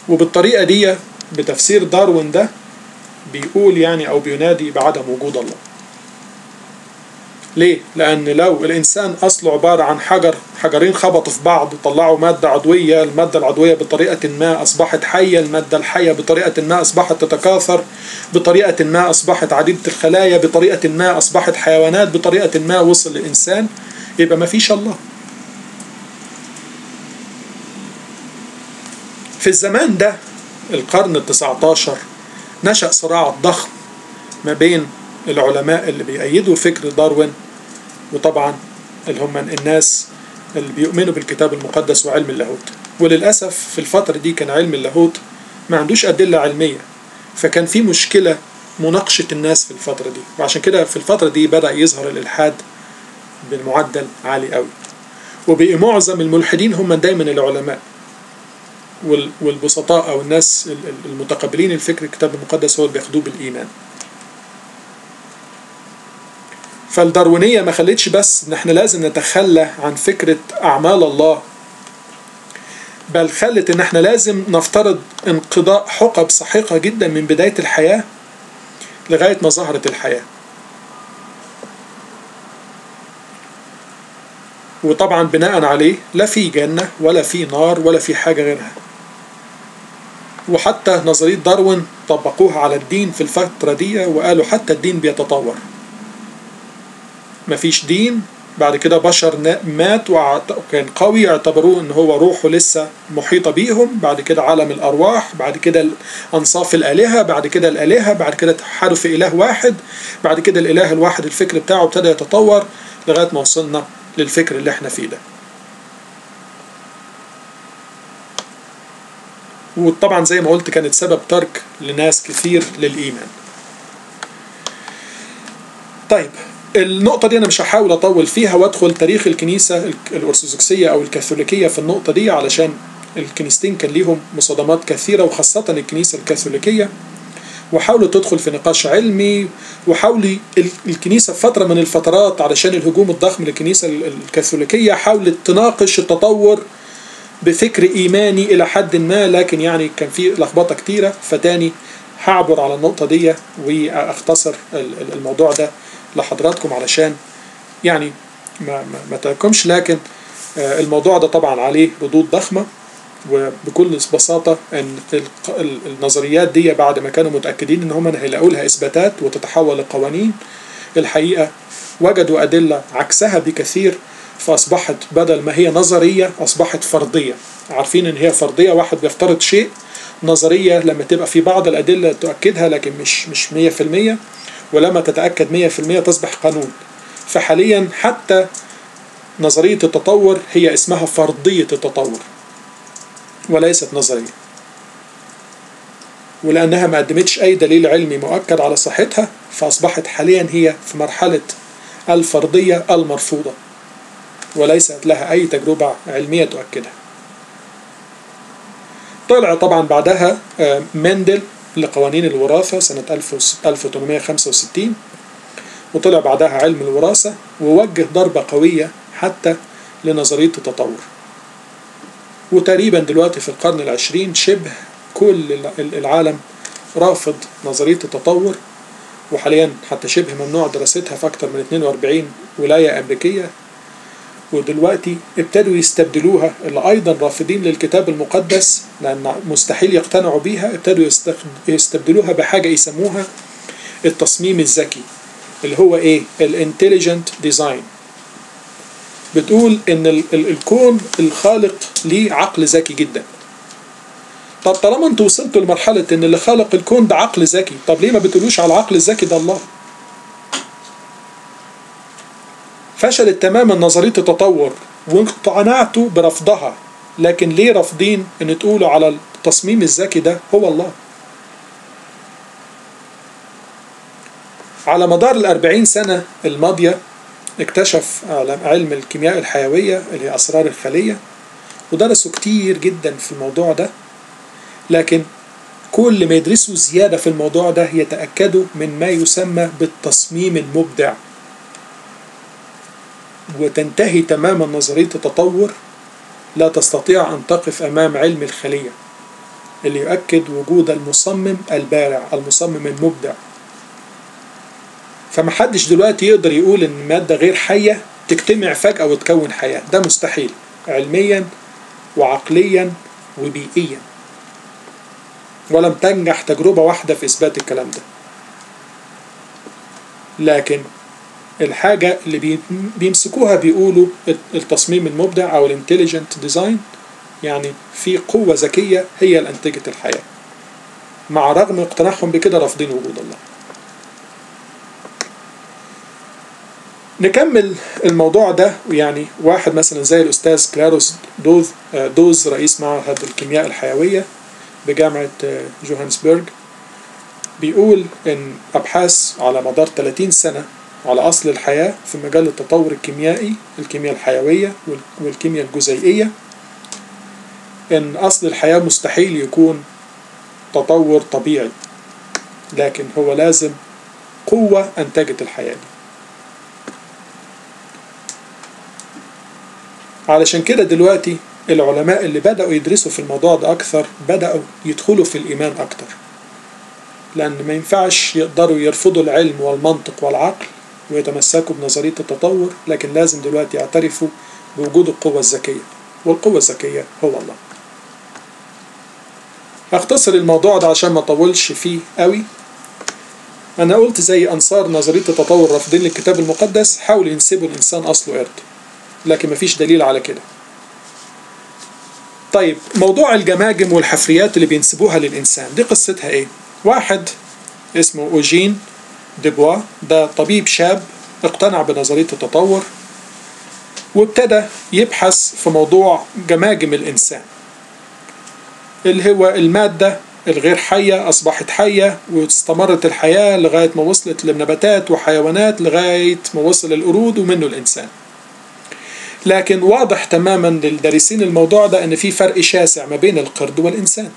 وبالطريقة دي بتفسير داروين ده بيقول يعني أو بينادي بعدم وجود الله. ليه؟ لأن لو الإنسان أصله عبارة عن حجر حجرين خبطوا في بعض طلعوا مادة عضوية المادة العضوية بطريقة ما أصبحت حية المادة الحية بطريقة ما أصبحت تتكاثر بطريقة ما أصبحت عديدة الخلايا بطريقة ما أصبحت حيوانات بطريقة ما وصل لإنسان يبقى ما فيش الله في الزمان ده القرن التسعة عشر نشأ صراع ضخم ما بين العلماء اللي بيأيدوا فكر داروين وطبعا اللي هم الناس اللي بيؤمنوا بالكتاب المقدس وعلم اللاهوت. وللأسف في الفترة دي كان علم اللاهوت ما عندوش أدلة علمية فكان في مشكلة مناقشة الناس في الفترة دي. وعشان كده في الفترة دي بدأ يظهر الإلحاد بمعدل عالي قوي. وبقي معظم الملحدين هم دايما العلماء والبسطاء أو الناس المتقبلين الفكر الكتاب المقدس هو اللي بياخدوه بالإيمان. فالداروينية ما خلتش بس إن إحنا لازم نتخلى عن فكرة أعمال الله بل خلت إن إحنا لازم نفترض انقضاء حقب سحيقة جدا من بداية الحياة لغاية ما ظهرت الحياة. وطبعا بناء عليه لا في جنة ولا في نار ولا في حاجة غيرها. وحتى نظرية داروين طبقوها على الدين في الفترة دي وقالوا حتى الدين بيتطور. مفيش دين. بعد كده بشر مات وكان قوي اعتبروه إن هو روحه لسه محيطة بيهم. بعد كده عالم الأرواح. بعد كده أنصاف الآلهة. بعد كده الآلهة. بعد كده تحالوا في إله واحد. بعد كده الإله الواحد الفكر بتاعه ابتدى يتطور لغاية ما وصلنا للفكر اللي إحنا فيه ده. وطبعا زي ما قلت كانت سبب ترك لناس كثير للإيمان. طيب النقطة دي أنا مش هحاول أطول فيها وأدخل تاريخ الكنيسة الأرثوذكسية أو الكاثوليكية في النقطة دي علشان الكنيستين كان ليهم مصادمات كثيرة وخاصة الكنيسة الكاثوليكية. وحاولوا تدخل في نقاش علمي وحاولي الكنيسة في فترة من الفترات علشان الهجوم الضخم للكنيسة الكاثوليكية حاولت تناقش التطور بفكر إيماني إلى حد ما لكن يعني كان في لخبطة كتيرة. فتاني هعبر على النقطة دي وأختصر الموضوع ده لحضراتكم علشان يعني ما, ما, ما تراكمش لكن الموضوع ده طبعا عليه ردود ضخمة وبكل بساطة أن النظريات دي بعد ما كانوا متأكدين أن هم هيلاقوا لها إثباتات وتتحول لقوانين الحقيقة وجدوا أدلة عكسها بكثير فأصبحت بدل ما هي نظرية أصبحت فرضية عارفين أن هي فرضية واحد بيفترض شيء نظرية لما تبقى في بعض الأدلة تؤكدها لكن مش مش مية في المية ولما تتأكد مية في المية تصبح قانون. فحاليا حتى نظرية التطور هي اسمها فرضية التطور وليست نظرية. ولأنها ما قدمتش أي دليل علمي مؤكد على صحتها فأصبحت حاليا هي في مرحلة الفرضية المرفوضة وليست لها أي تجربة علمية تؤكدها. طلع طبعا بعدها مندل لقوانين الوراثة سنة 1865 وطلع بعدها علم الوراثة ووجه ضربة قوية حتى لنظرية التطور. وتقريبا دلوقتي في القرن العشرين شبه كل العالم رافض نظرية التطور وحاليا حتى شبه ممنوع دراستها في أكثر من 42 ولاية أمريكية ودلوقتي ابتدوا يستبدلوها اللي أيضا رافضين للكتاب المقدس لأن مستحيل يقتنعوا بيها ابتدوا يستبدلوها بحاجة يسموها التصميم الذكي اللي هو إيه؟ ال intelligent design. بتقول إن ال ال الكون الخالق ليه عقل ذكي جدا. طب طالما أنتوا وصلتوا لمرحلة إن اللي خلق الكون ده عقل ذكي طب ليه ما بتقولوش على العقل الذكي ده الله؟ فشلت تماما نظرية التطور واقتنعتوا برفضها. لكن ليه رافضين إن تقولوا على التصميم الذكي ده؟ هو الله. على مدار الأربعين سنة الماضية اكتشف علم الكيمياء الحيوية اللي هي أسرار الخلية ودرسوا كتير جدا في الموضوع ده. لكن كل ما يدرسوا زيادة في الموضوع ده يتأكدوا من ما يسمى بالتصميم المبدع. وتنتهي تماما نظرية التطور لا تستطيع أن تقف أمام علم الخلية اللي يؤكد وجود المصمم البارع المصمم المبدع. فمحدش دلوقتي يقدر يقول إن مادة غير حية تجتمع فجأة وتكون حياة. ده مستحيل علميا وعقليا وبيئيا. ولم تنجح تجربة واحدة في إثبات الكلام ده. لكن الحاجة اللي بيمسكوها بيقولوا التصميم المبدع أو ال intelligent design يعني في قوة ذكية هي اللي أنتجت الحياة. مع رغم اقتناعهم بكده رافضين وجود الله. نكمل الموضوع ده يعني واحد مثلا زي الأستاذ كلاوس دوز, دوز رئيس معهد الكيمياء الحيوية بجامعة جوهانسبرج بيقول إن أبحاث على مدار 30 سنة على أصل الحياة في مجال التطور الكيميائي الكيمياء الحيوية والكيمياء الجزيئية. إن أصل الحياة مستحيل يكون تطور طبيعي لكن هو لازم قوة أنتجت الحياة دي. علشان كده دلوقتي العلماء اللي بدأوا يدرسوا في الموضوع ده أكثر بدأوا يدخلوا في الإيمان أكتر. لأن ما ينفعش يقدروا يرفضوا العلم والمنطق والعقل ويتمسكوا بنظرية التطور لكن لازم دلوقتي يعترفوا بوجود القوة الذكية والقوة الذكية هو الله. هختصر الموضوع ده عشان ما أطولش فيه قوي. أنا قلت زي أنصار نظرية التطور رافضين للكتاب المقدس حاولوا ينسبوا الإنسان أصله قرد لكن مفيش دليل على كده. طيب موضوع الجماجم والحفريات اللي بينسبوها للإنسان دي قصتها إيه؟ واحد اسمه أوجين ديبوا ده طبيب شاب اقتنع بنظرية التطور وابتدى يبحث في موضوع جماجم الإنسان اللي هو المادة الغير حية أصبحت حية واستمرت الحياة لغاية ما وصلت للنباتات وحيوانات لغاية ما وصل القرود ومنه الإنسان. لكن واضح تماما للدارسين الموضوع ده أن في فرق شاسع ما بين القرد والإنسان.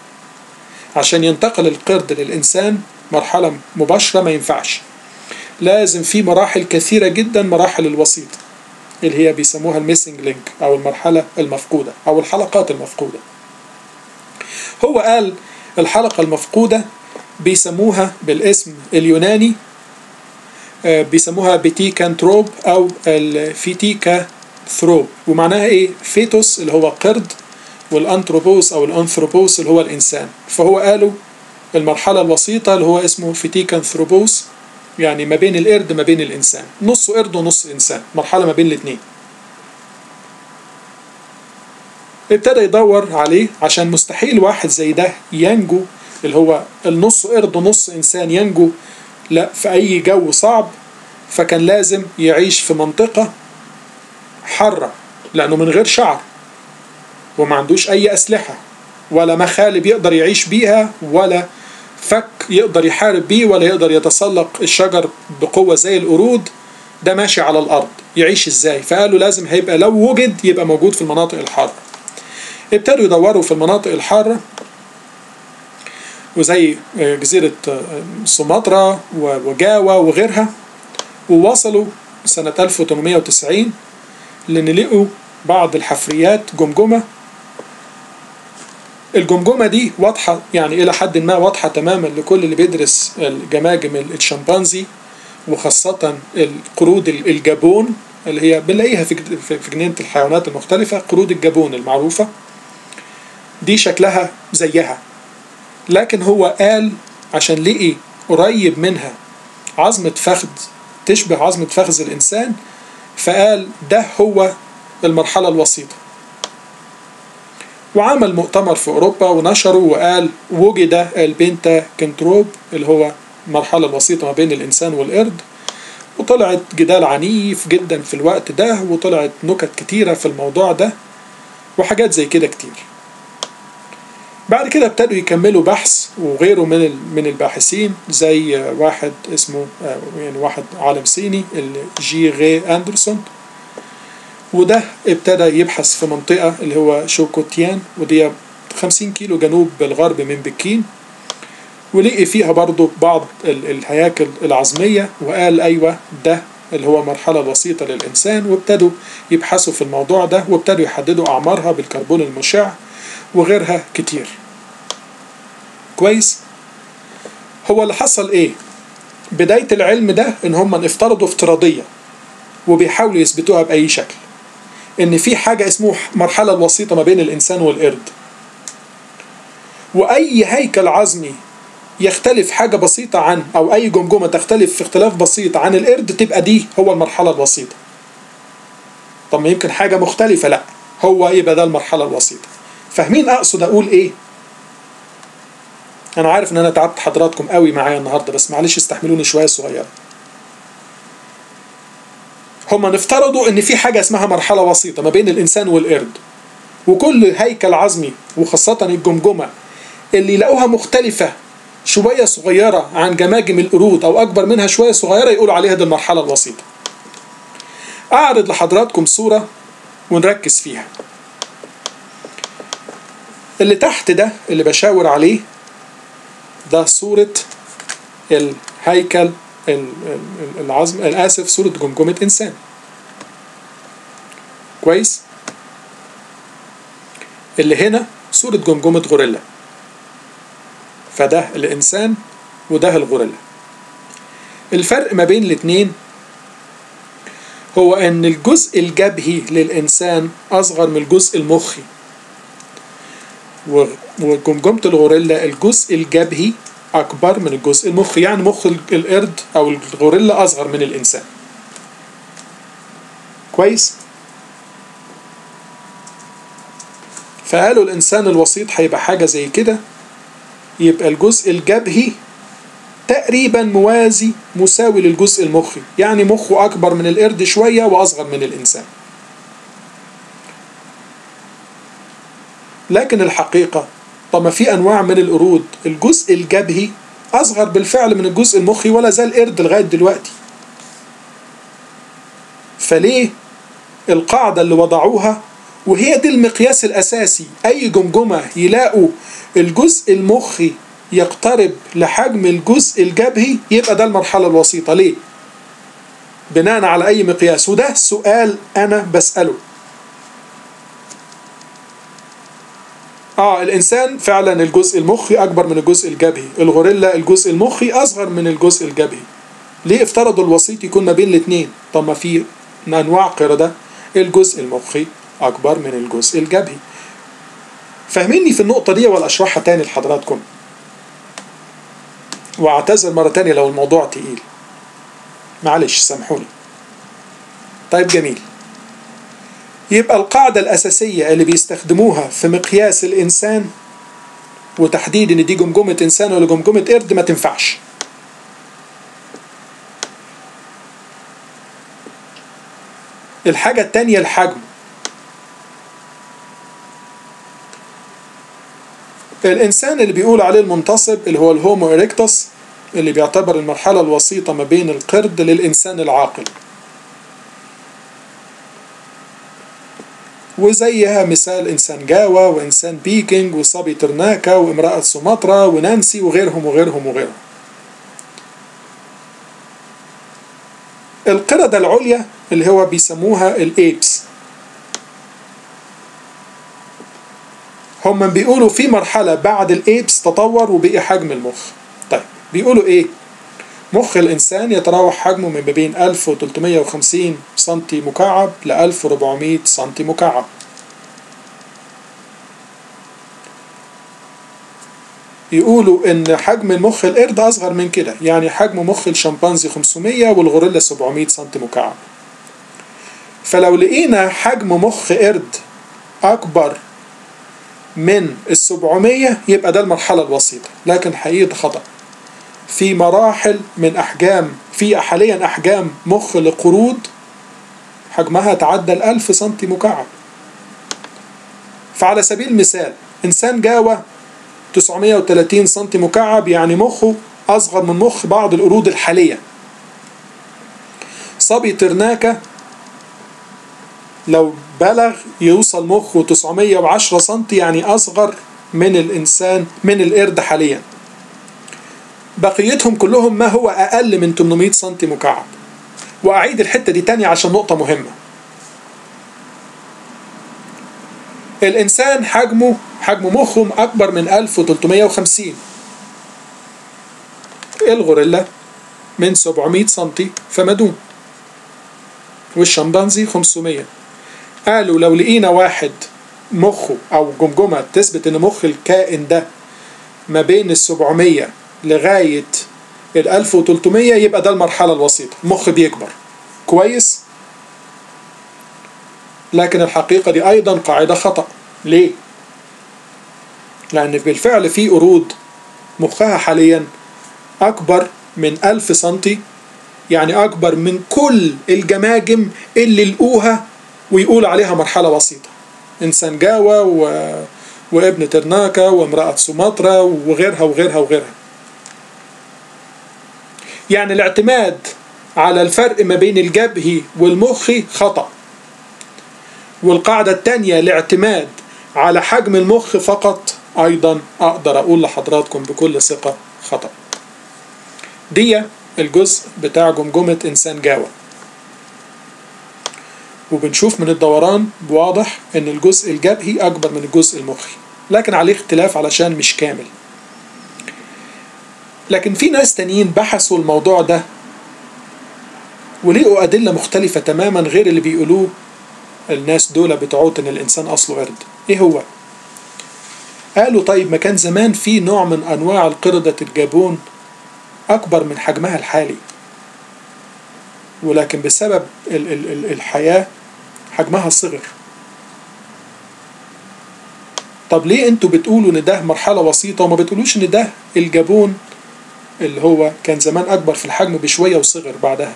عشان ينتقل القرد للإنسان مرحلة مباشرة ما ينفعش. لازم في مراحل كثيرة جدا مراحل الوسيطة اللي هي بيسموها ال missing link أو المرحلة المفقودة أو الحلقات المفقودة. هو قال الحلقة المفقودة بيسموها بالاسم اليوناني بيسموها بيتيكانتروب أو الفيتيكانثروب ومعناها إيه؟ فيتوس اللي هو قرد والأنثروبوس أو الأنثروبوس اللي هو الإنسان. فهو قالوا المرحلة الوسيطة اللي هو اسمه فيتيكانثروبوس يعني ما بين القرد ما بين الإنسان. نص قرد ونص إنسان مرحلة ما بين الاتنين. ابتدى يدور عليه عشان مستحيل واحد زي ده ينجو اللي هو النص قرد ونص إنسان ينجو لا في أي جو صعب. فكان لازم يعيش في منطقة حرة لأنه من غير شعر. وما عندوش أي أسلحة ولا مخالب يقدر يعيش بيها ولا فك يقدر يحارب بيه ولا يقدر يتسلق الشجر بقوة زي القرود. ده ماشي على الأرض. يعيش إزاي؟ فقالوا لازم هيبقى لو وجد يبقى موجود في المناطق الحارة. ابتدوا يدوروا في المناطق الحارة وزي جزيرة سومطرة وجاوا وغيرها ووصلوا سنة 1890 لأن لقوا بعض الحفريات جمجمة الجمجمة دي واضحة يعني إلى حد ما واضحة تماما لكل اللي بيدرس الجماجم الشمبانزي وخاصة القرود الجابون اللي هي بنلاقيها في جنينة الحيوانات المختلفة قرود الجابون المعروفة. دي شكلها زيها لكن هو قال عشان لقي قريب منها عظمة فخذ تشبه عظمة فخذ الإنسان فقال ده هو المرحلة الوسيطة. وعمل مؤتمر في أوروبا ونشره وقال وجد البنتا كنتروب اللي هو المرحلة الوسيطة ما بين الإنسان والقرد وطلعت جدال عنيف جدا في الوقت ده وطلعت نكت كتيرة في الموضوع ده وحاجات زي كده كتير. بعد كده ابتدوا يكملوا بحث وغيره من من الباحثين زي واحد اسمه يعني واحد عالم صيني جي غي أندرسون. وده ابتدى يبحث في منطقة اللي هو شوكوتيان ودي 50 كيلو جنوب الغرب من بكين ولقي فيها برضو بعض الهياكل العظمية وقال أيوة ده اللي هو المرحلة الوسيطة للإنسان وابتدوا يبحثوا في الموضوع ده وابتدوا يحددوا أعمارها بالكربون المشع وغيرها كتير. كويس؟ هو اللي حصل إيه؟ بداية العلم ده إن هم افترضوا افتراضية وبيحاولوا يثبتوها بأي شكل. إن في حاجة اسمه مرحلة الوسيطة ما بين الإنسان والقرد. وأي هيكل عظمي يختلف حاجة بسيطة عن أو أي جمجمة تختلف في اختلاف بسيط عن القرد تبقى دي هو المرحلة الوسيطة. طب ما يمكن حاجة مختلفة لأ هو يبقى ده المرحلة الوسيطة. فاهمين أقصد أقول إيه؟ أنا عارف إن أنا تعبت حضراتكم قوي معايا النهارده بس معلش استحملوني شوية صغيرة. هما نفترضوا إن في حاجة اسمها مرحلة وسيطة ما بين الإنسان والقرد. وكل هيكل عظمي وخاصة الجمجمة اللي يلاقوها مختلفة شوية صغيرة عن جماجم القرود أو أكبر منها شوية صغيرة يقولوا عليها دي المرحلة الوسيطة. أعرض لحضراتكم صورة ونركز فيها. اللي تحت ده اللي بشاور عليه ده صورة الهيكل العظم الآسف صورة جمجمة إنسان. كويس؟ اللي هنا صورة جمجمة غوريلا. فده الإنسان وده الغوريلا. الفرق ما بين الاتنين هو أن الجزء الجبهي للإنسان أصغر من الجزء المخي. وجمجمة الغوريلا الجزء الجبهي أكبر من الجزء المخي يعني مخ القرد أو الغوريلا أصغر من الإنسان. كويس؟ فقالوا الإنسان الوسيط هيبقى حاجة زي كده. يبقى الجزء الجبهي تقريبا موازي مساوي للجزء المخي. يعني مخه أكبر من القرد شوية وأصغر من الإنسان. لكن الحقيقة طب ما في أنواع من القرود. الجزء الجبهي أصغر بالفعل من الجزء المخي ولا زال قرد لغاية دلوقتي. فليه القاعدة اللي وضعوها؟ وهي دي المقياس الأساسي. أي جمجمة يلاقوا الجزء المخي يقترب لحجم الجزء الجبهي يبقى ده المرحلة الوسيطة. ليه؟ بناء على أي مقياس؟ وده سؤال أنا بسأله. آه الإنسان فعلا الجزء المخي أكبر من الجزء الجبهي. الغوريلا الجزء المخي أصغر من الجزء الجبهي. ليه افترضوا الوسيط يكون ما بين الاثنين طب ما في أنواع قردة. الجزء المخي أكبر من الجزء الجبهي. فاهميني في النقطة دي ولا اشرحها تاني لحضراتكم. واعتذر مرة تانية لو الموضوع تقيل. معلش سامحوني. طيب جميل. يبقى القاعدة الأساسية اللي بيستخدموها في مقياس الإنسان وتحديد إن دي جمجمة إنسان ولا جمجمة قرد ما تنفعش. الحاجة التانية الحجم. الإنسان اللي بيقول عليه المنتصب اللي هو الهومو إريكتس اللي بيعتبر المرحلة الوسيطة ما بين القرد للإنسان العاقل. وزيها مثال إنسان جاوا وإنسان بيكينج وصبي توركانا وامرأة سومطرة ونانسي وغيرهم وغيرهم وغيرهم. القردة العليا اللي هو بيسموها ال apes. هم بيقولوا في مرحلة بعد ال apes تطور وبقي حجم المخ. طيب بيقولوا إيه؟ مخ الإنسان يتراوح حجمه من بين 1350 سنتي مكعب ل 1400 سنتي مكعب. يقولوا إن حجم المخ القرد أصغر من كده يعني حجم مخ الشمبانزي 500 والغوريلا 700 سنتي مكعب. فلو لقينا حجم مخ قرد أكبر من ال 700 يبقى ده المرحلة الوسيطة لكن حقيقة خطأ. في مراحل من أحجام في حاليا أحجام مخ لقرود حجمها تعدى الألف سنتي مكعب. فعلى سبيل المثال إنسان جاوة 930 سنتي مكعب يعني مخه أصغر من مخ بعض القرود الحالية. صبي ترناكة لو بلغ يوصل مخه 910 سنتي يعني أصغر من الإنسان من القرد حاليا. بقيتهم كلهم ما هو أقل من 800 سنتي مكعب. وأعيد الحتة دي تاني عشان نقطة مهمة. الإنسان حجمه حجم مخه أكبر من 1350 الغوريلا من 700 سنتي فما دون والشمبانزي 500 قالوا لو لقينا واحد مخه أو جمجمة تثبت إن مخ الكائن ده ما بين ال 700 لغاية ال 1300 يبقى ده المرحلة الوسيطة. المخ بيكبر كويس؟ لكن الحقيقة دي أيضا قاعدة خطأ. ليه؟ لأن بالفعل في قرود مخها حاليا أكبر من 1000 سنتي يعني أكبر من كل الجماجم اللي لقوها ويقول عليها مرحلة وسيطة. إنسان جاوة و... وابن ترناكا وامرأة سومطرة وغيرها وغيرها وغيرها. يعني الاعتماد على الفرق ما بين الجبهي والمخي خطأ. والقاعدة الثانية الاعتماد على حجم المخ فقط أيضا أقدر أقول لحضراتكم بكل ثقة خطأ. دي الجزء بتاع جمجمة إنسان جاوة. وبنشوف من الدوران بواضح إن الجزء الجبهي أكبر من الجزء المخي لكن عليه اختلاف علشان مش كامل. لكن في ناس تانيين بحثوا الموضوع ده ولقوا أدلة مختلفة تماما غير اللي بيقولوه الناس دول بتوعوت إن الإنسان أصله قرد. إيه هو؟ قالوا طيب ما كان زمان في نوع من أنواع القردة الجابون أكبر من حجمها الحالي. ولكن بسبب ال ال ال الحياة حجمها صغر. طب ليه أنتوا بتقولوا إن ده مرحلة وسيطة وما بتقولوش إن ده الجابون اللي هو كان زمان أكبر في الحجم بشوية وصغر بعدها.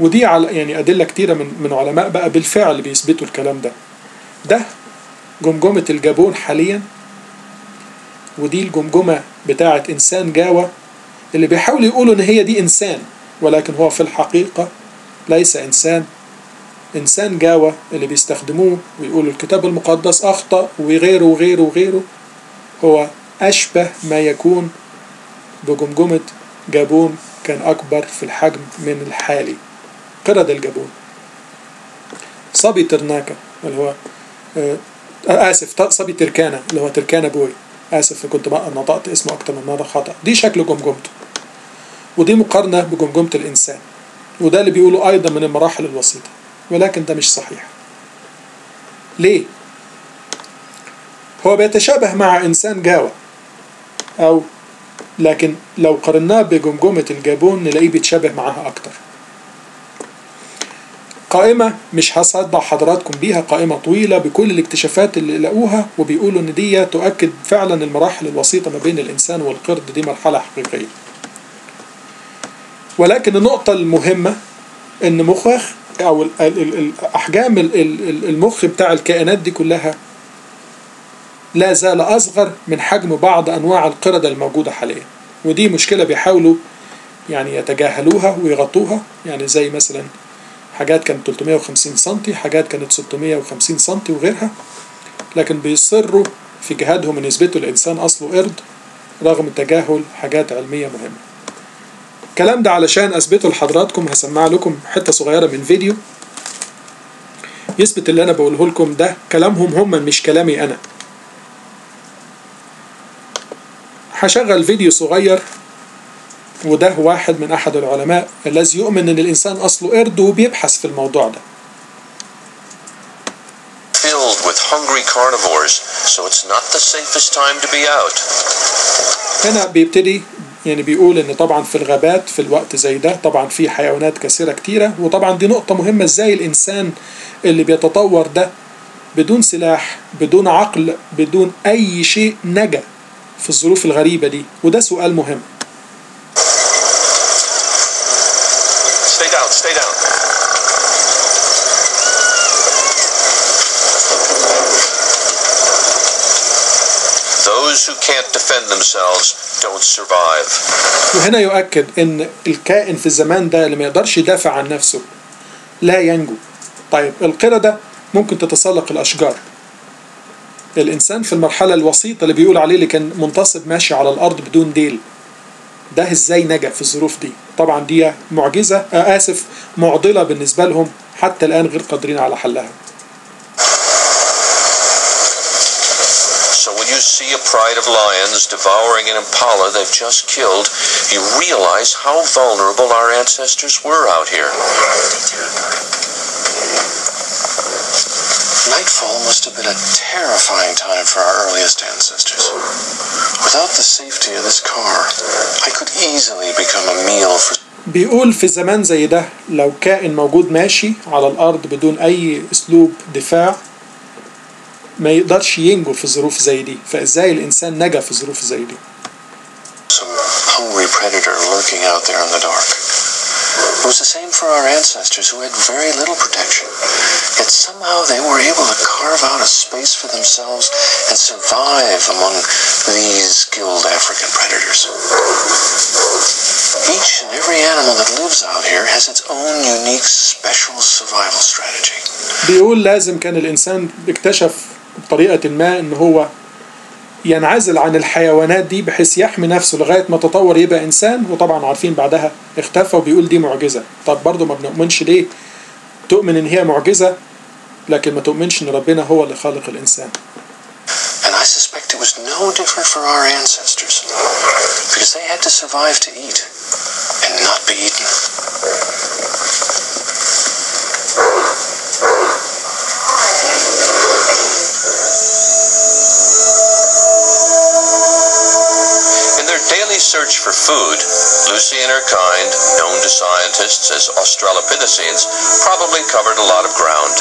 ودي على يعني أدلة كتيرة من من علماء بقى بالفعل بيثبتوا الكلام ده. ده جمجمة الجابون حاليا ودي الجمجمة بتاعة إنسان جاوة اللي بيحاولوا يقولوا إن هي دي إنسان ولكن هو في الحقيقة ليس إنسان. إنسان جاوة اللي بيستخدموه ويقولوا الكتاب المقدس أخطأ وغيره وغيره وغيره. هو أشبه ما يكون بجمجمه جابون كان أكبر في الحجم من الحالي. قرد الجابون. صبي ترناكا اللي هو آه آسف صبي تركانا اللي هو تركانا بوي. آسف كنت نطقت اسمه أكتر من مرة خطأ دي شكل جمجمته ودي مقارنة بجمجمة الإنسان. وده اللي بيقولوا أيضا من المراحل الوسيطة. ولكن ده مش صحيح. ليه؟ هو بيتشابه مع إنسان جاوة أو لكن لو قارناه بجمجمة الجابون نلاقيه بيتشابه معاها أكتر. قائمة مش هصدع حضراتكم بيها قائمة طويلة بكل الاكتشافات اللي لقوها وبيقولوا إن دي تؤكد فعلا المراحل الوسيطة ما بين الإنسان والقرد دي مرحلة حقيقية. ولكن النقطة المهمة إن مخخ أو ال ال ال احجام المخ بتاع الكائنات دي كلها لا زال أصغر من حجم بعض أنواع القردة الموجودة حاليا. ودي مشكلة بيحاولوا يعني يتجاهلوها ويغطوها. يعني زي مثلا حاجات كانت 350 سنتي حاجات كانت 650 سنتي وغيرها. لكن بيصروا في جهادهم إن يثبتوا الإنسان أصله قرد رغم تجاهل حاجات علمية مهمة. الكلام ده علشان أثبته لحضراتكم. هسمع لكم حتة صغيرة من فيديو يثبت اللي أنا بقوله لكم ده. كلامهم هم مش كلامي أنا. هشغل فيديو صغير وده واحد من أحد العلماء الذي يؤمن أن الإنسان أصله قرد وبيبحث في الموضوع ده. Filled with hungry carnivores, so it's not the safest time to be out. هنا بيبتدي يعني بيقول إن طبعا في الغابات في الوقت زي ده طبعا في حيوانات كثيرة كتيرة وطبعا دي نقطة مهمة إزاي الإنسان اللي بيتطور ده بدون سلاح بدون عقل بدون أي شيء نجا في الظروف الغريبة دي؟ وده سؤال مهم. Stay down, stay down. Those who can't defend themselves don't survive. وهنا يؤكد إن الكائن في الزمان ده اللي ما يقدرش يدافع عن نفسه. لا ينجو. طيب القردة ممكن تتسلق الأشجار. الإنسان في المرحلة الوسيطة اللي بيقول عليه اللي كان منتصب ماشي على الأرض بدون ديل. ده إزاي نجا في الظروف دي؟ طبعا دي معجزة آه آسف معضلة بالنسبة لهم حتى الآن غير قادرين على حلها. So when you see a pride of lions devouring an impala they've just killed, you realize how vulnerable our ancestors were out here. Nightfall must have been a terrifying time for our earliest ancestors. Without the safety of this car, I could easily become a meal for بيقول في زمان زي ده لو كائن موجود ماشي على الارض بدون اي اسلوب دفاع ما يقدرش ينجو في ظروف زي دي فازاي الانسان نجا في ظروف زي دي some hungry predator lurking out there in the dark. It was the same for our ancestors who had very little protection. Yet somehow they were able to carve out a space for themselves and survive among these skilled African predators. Each and every animal that lives out here has its own unique special survival strategy. بيقول لازم كان الإنسان اكتشف بطريقة ما إن هو ينعزل عن الحيوانات دي بحيث يحمي نفسه لغاية ما تطور يبقى إنسان. وطبعا عارفين بعدها اختفى وبيقول دي معجزة. طب برضه ما بنؤمنش ليه؟ تؤمن إن هي معجزة لكن ما تؤمنش إن ربنا هو اللي خالق الإنسان. And I suspect it was no different for our ancestors because they had to survive to eat and not be eaten. search for food, Lucy and her kind, known to scientists as Australopithecines, probably covered a lot of ground.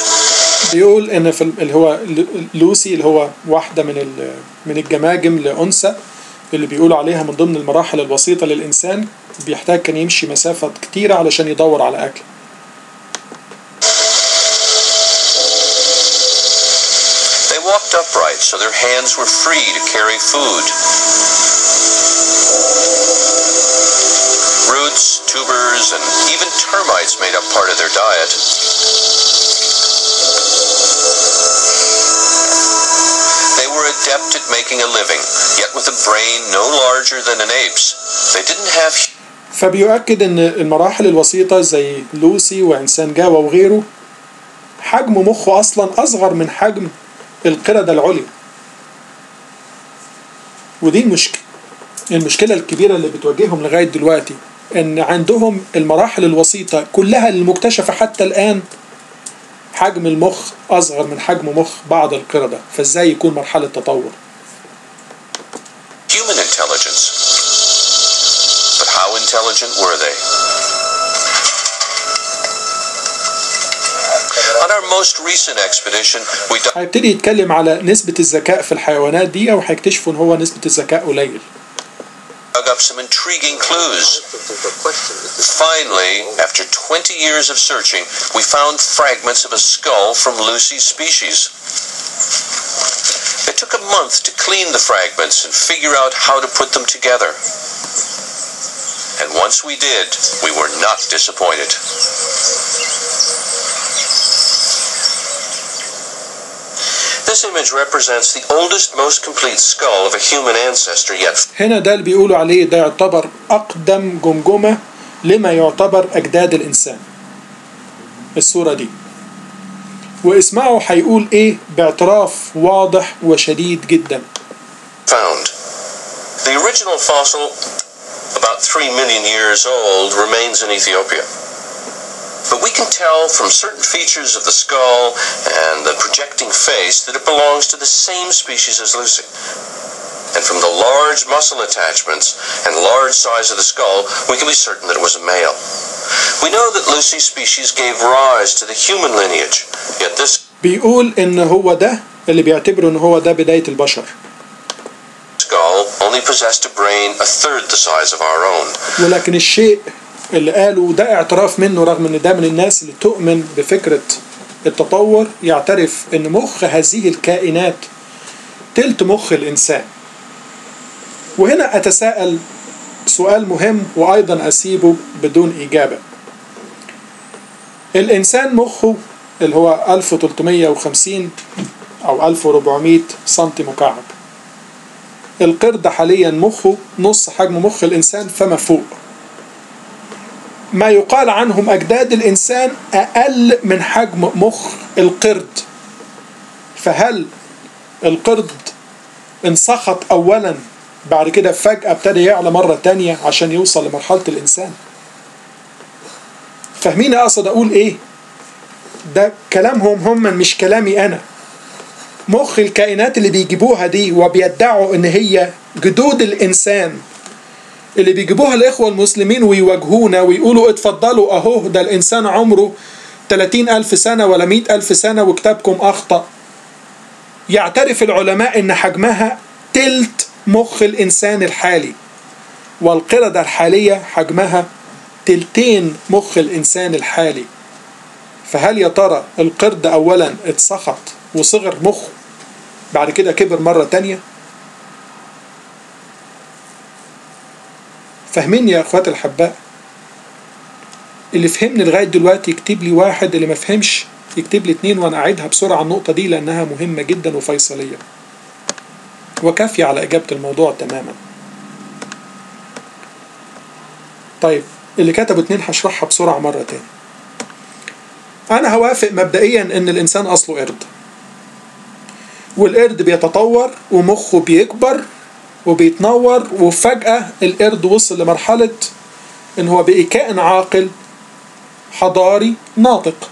بيقول ان في ال- اللي هو ل- لوسي اللي هو واحده من ال- من الجماجم لانثى اللي بيقولوا عليها من ضمن المراحل الوسيطه للانسان بيحتاج كان يمشي مسافه كتيره علشان يدور على اكل They walked upright so their hands were free to carry food. Roots, tubers, and even termites made up part of their diet. They were adept at making a living, yet with a brain no larger than an ape's. They didn't have فبيؤكد إن المراحل الوسيطة زي لوسي وانسان جاوا وغيره حجم مخه أصلا أصغر من حجم القردة العليا ودي المشكلة المشكلة الكبيرة اللي بتواجههم لغاية دلوقتي إن عندهم المراحل الوسيطة كلها المكتشفة حتى الآن حجم المخ أصغر من حجم مخ بعض القردة فإزاي يكون مرحلة تطور human intelligence. But how intelligent were they? On our most recent expedition, we dug هيبتدي يتكلم على نسبة الذكاء في الحيوانات دي أو هيكتشفوا إن هو نسبة الذكاء قليل up some intriguing clues. Finally, after 20 years of searching, we found fragments of a skull from Lucy's species. It took a month to clean the fragments and figure out how to put them together. And once we did, we were not disappointed. This image represents the oldest, most complete skull of a human ancestor yet هنا ده اللي بيقولوا عليه ده يعتبر أقدم جمجمة لما يعتبر أجداد الإنسان الصورة دي واسمعوا هيقول إيه باعتراف واضح وشديد جدا found. The original fossil, about 3 million years old, remains in Ethiopia. But we can tell from certain features of the skull and the projecting face that it belongs to the same species as Lucy. And from the large muscle attachments and large size of the skull, we can be certain that it was a male. We know that Lucy's species gave rise to the human lineage, yet this بيقول إن هو ده اللي بيعتبره إن هو ده بداية البشر skull only possessed a brain a third the size of our own. ولكن الشيء اللي قاله ده اعتراف منه رغم إن ده من الناس اللي تؤمن بفكرة التطور يعترف إن مخ هذه الكائنات تلت مخ الإنسان. وهنا أتساءل سؤال مهم وأيضا أسيبه بدون إجابة. الإنسان مخه اللي هو 1350 أو 1400 سنتي مكعب. القرد حاليا مخه نص حجم مخ الإنسان فما فوق. ما يقال عنهم أجداد الإنسان أقل من حجم مخ القرد. فهل القرد انسخط أولا بعد كده فجأة ابتدى يعلى مرة تانية عشان يوصل لمرحلة الإنسان؟ فاهمين أقصد أقول إيه؟ ده كلامهم هم مش كلامي أنا. مخ الكائنات اللي بيجيبوها دي وبيدعوا إن هي جدود الإنسان اللي بيجيبوها الإخوة المسلمين ويواجهونا ويقولوا اتفضلوا أهو ده الإنسان عمره 30 ألف سنة ولا 100 ألف سنة وكتابكم أخطأ. يعترف العلماء إن حجمها تلت مخ الإنسان الحالي والقردة الحالية حجمها تلتين مخ الإنسان الحالي. فهل يا ترى القرد أولا اتسخط وصغر مخه بعد كده كبر مرة تانية؟ فاهمين يا أخوات الحباء اللي فهمني لغاية دلوقتي يكتب لي واحد اللي ما فهمش يكتب لي اتنين وأنا أعيدها بسرعة النقطة دي لأنها مهمة جدا وفيصلية. وكافية على إجابة الموضوع تماما. طيب اللي كتبوا اتنين هشرحها بسرعة مرة تاني. أنا هوافق مبدئيا إن الإنسان أصله قرد. والقرد بيتطور ومخه بيكبر وبيتنور وفجأة القرد وصل لمرحلة إن هو بقي كائن عاقل حضاري ناطق.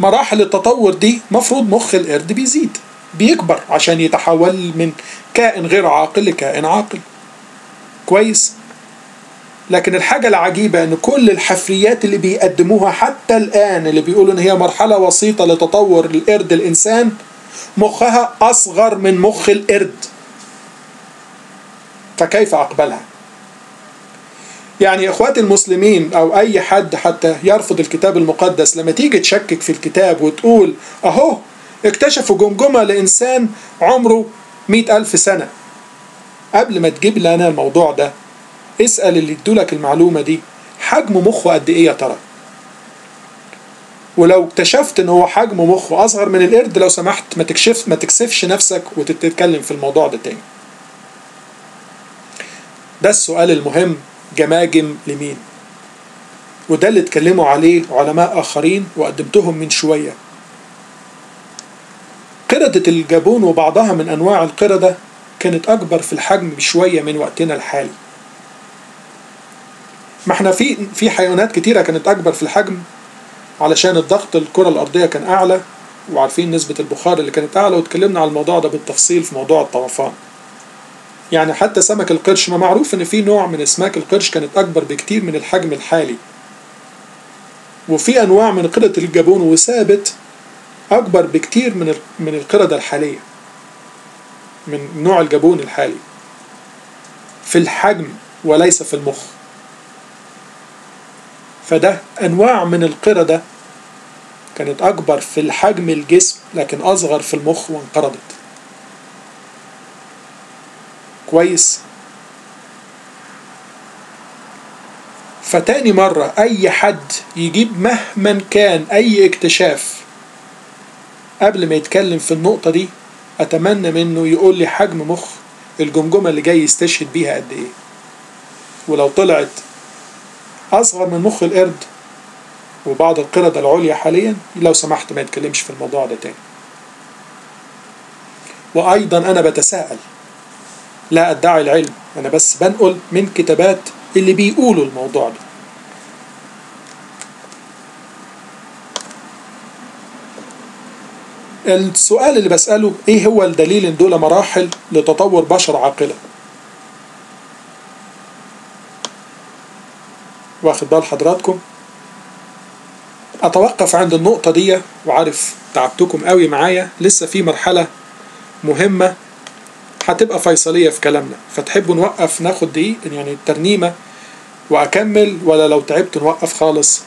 مراحل التطور دي مفروض مخ القرد بيزيد بيكبر عشان يتحول من كائن غير عاقل لكائن عاقل. كويس؟ لكن الحاجة العجيبة إن كل الحفريات اللي بيقدموها حتى الآن اللي بيقولوا إن هي مرحلة وسيطة لتطور القرد الإنسان مخها أصغر من مخ القرد. فكيف أقبلها؟ يعني يا إخواتي المسلمين أو أي حد حتى يرفض الكتاب المقدس لما تيجي تشكك في الكتاب وتقول أهو اكتشفوا جمجمة لإنسان عمره مئة ألف سنة. قبل ما تجيب لنا الموضوع ده اسأل اللي ادولك المعلومة دي حجم مخه قد إيه يا ترى؟ ولو اكتشفت إن هو حجم مخه أصغر من القرد لو سمحت ما تكشف ما تكسفش نفسك وتتكلم في الموضوع ده تاني. ده السؤال المهم جماجم لمين؟ وده اللي اتكلموا عليه علماء آخرين وقدمتهم من شوية. قردة الجابون وبعضها من أنواع القردة كانت أكبر في الحجم بشوية من وقتنا الحالي. ما إحنا في في حيوانات كتيرة كانت أكبر في الحجم علشان الضغط الكرة الأرضية كان أعلى وعارفين نسبة البخار اللي كانت أعلى واتكلمنا على الموضوع ده بالتفصيل في موضوع الطوفان. يعني حتى سمك القرش ما معروف إن في نوع من أسماك القرش كانت أكبر بكتير من الحجم الحالي. وفي أنواع من قردة الجابون وثابت أكبر بكتير من من القردة الحالية من نوع الجابون الحالي. في الحجم وليس في المخ. فده أنواع من القردة كانت أكبر في الحجم الجسم لكن أصغر في المخ وانقرضت. كويس. فتاني مرة أي حد يجيب مهما كان أي اكتشاف قبل ما يتكلم في النقطة دي أتمنى منه يقول لي حجم مخ الجمجمة اللي جاي يستشهد بيها قد إيه. ولو طلعت أصغر من مخ القرد وبعض القردة العليا حاليا لو سمحت ما يتكلمش في الموضوع ده تاني. وأيضا أنا بتساءل لا أدعي العلم. أنا بس بنقل من كتابات اللي بيقولوا الموضوع ده. السؤال اللي بسأله إيه هو الدليل إن دول مراحل لتطور بشر عاقلة؟ واخد بال حضراتكم؟ أتوقف عند النقطة دي وعارف تعبتكم قوي معايا. لسه في مرحلة مهمة هتبقى فيصلية في كلامنا. فتحبوا نوقف ناخد دقيق يعني الترنيمة وأكمل ولا لو تعبت نوقف خالص؟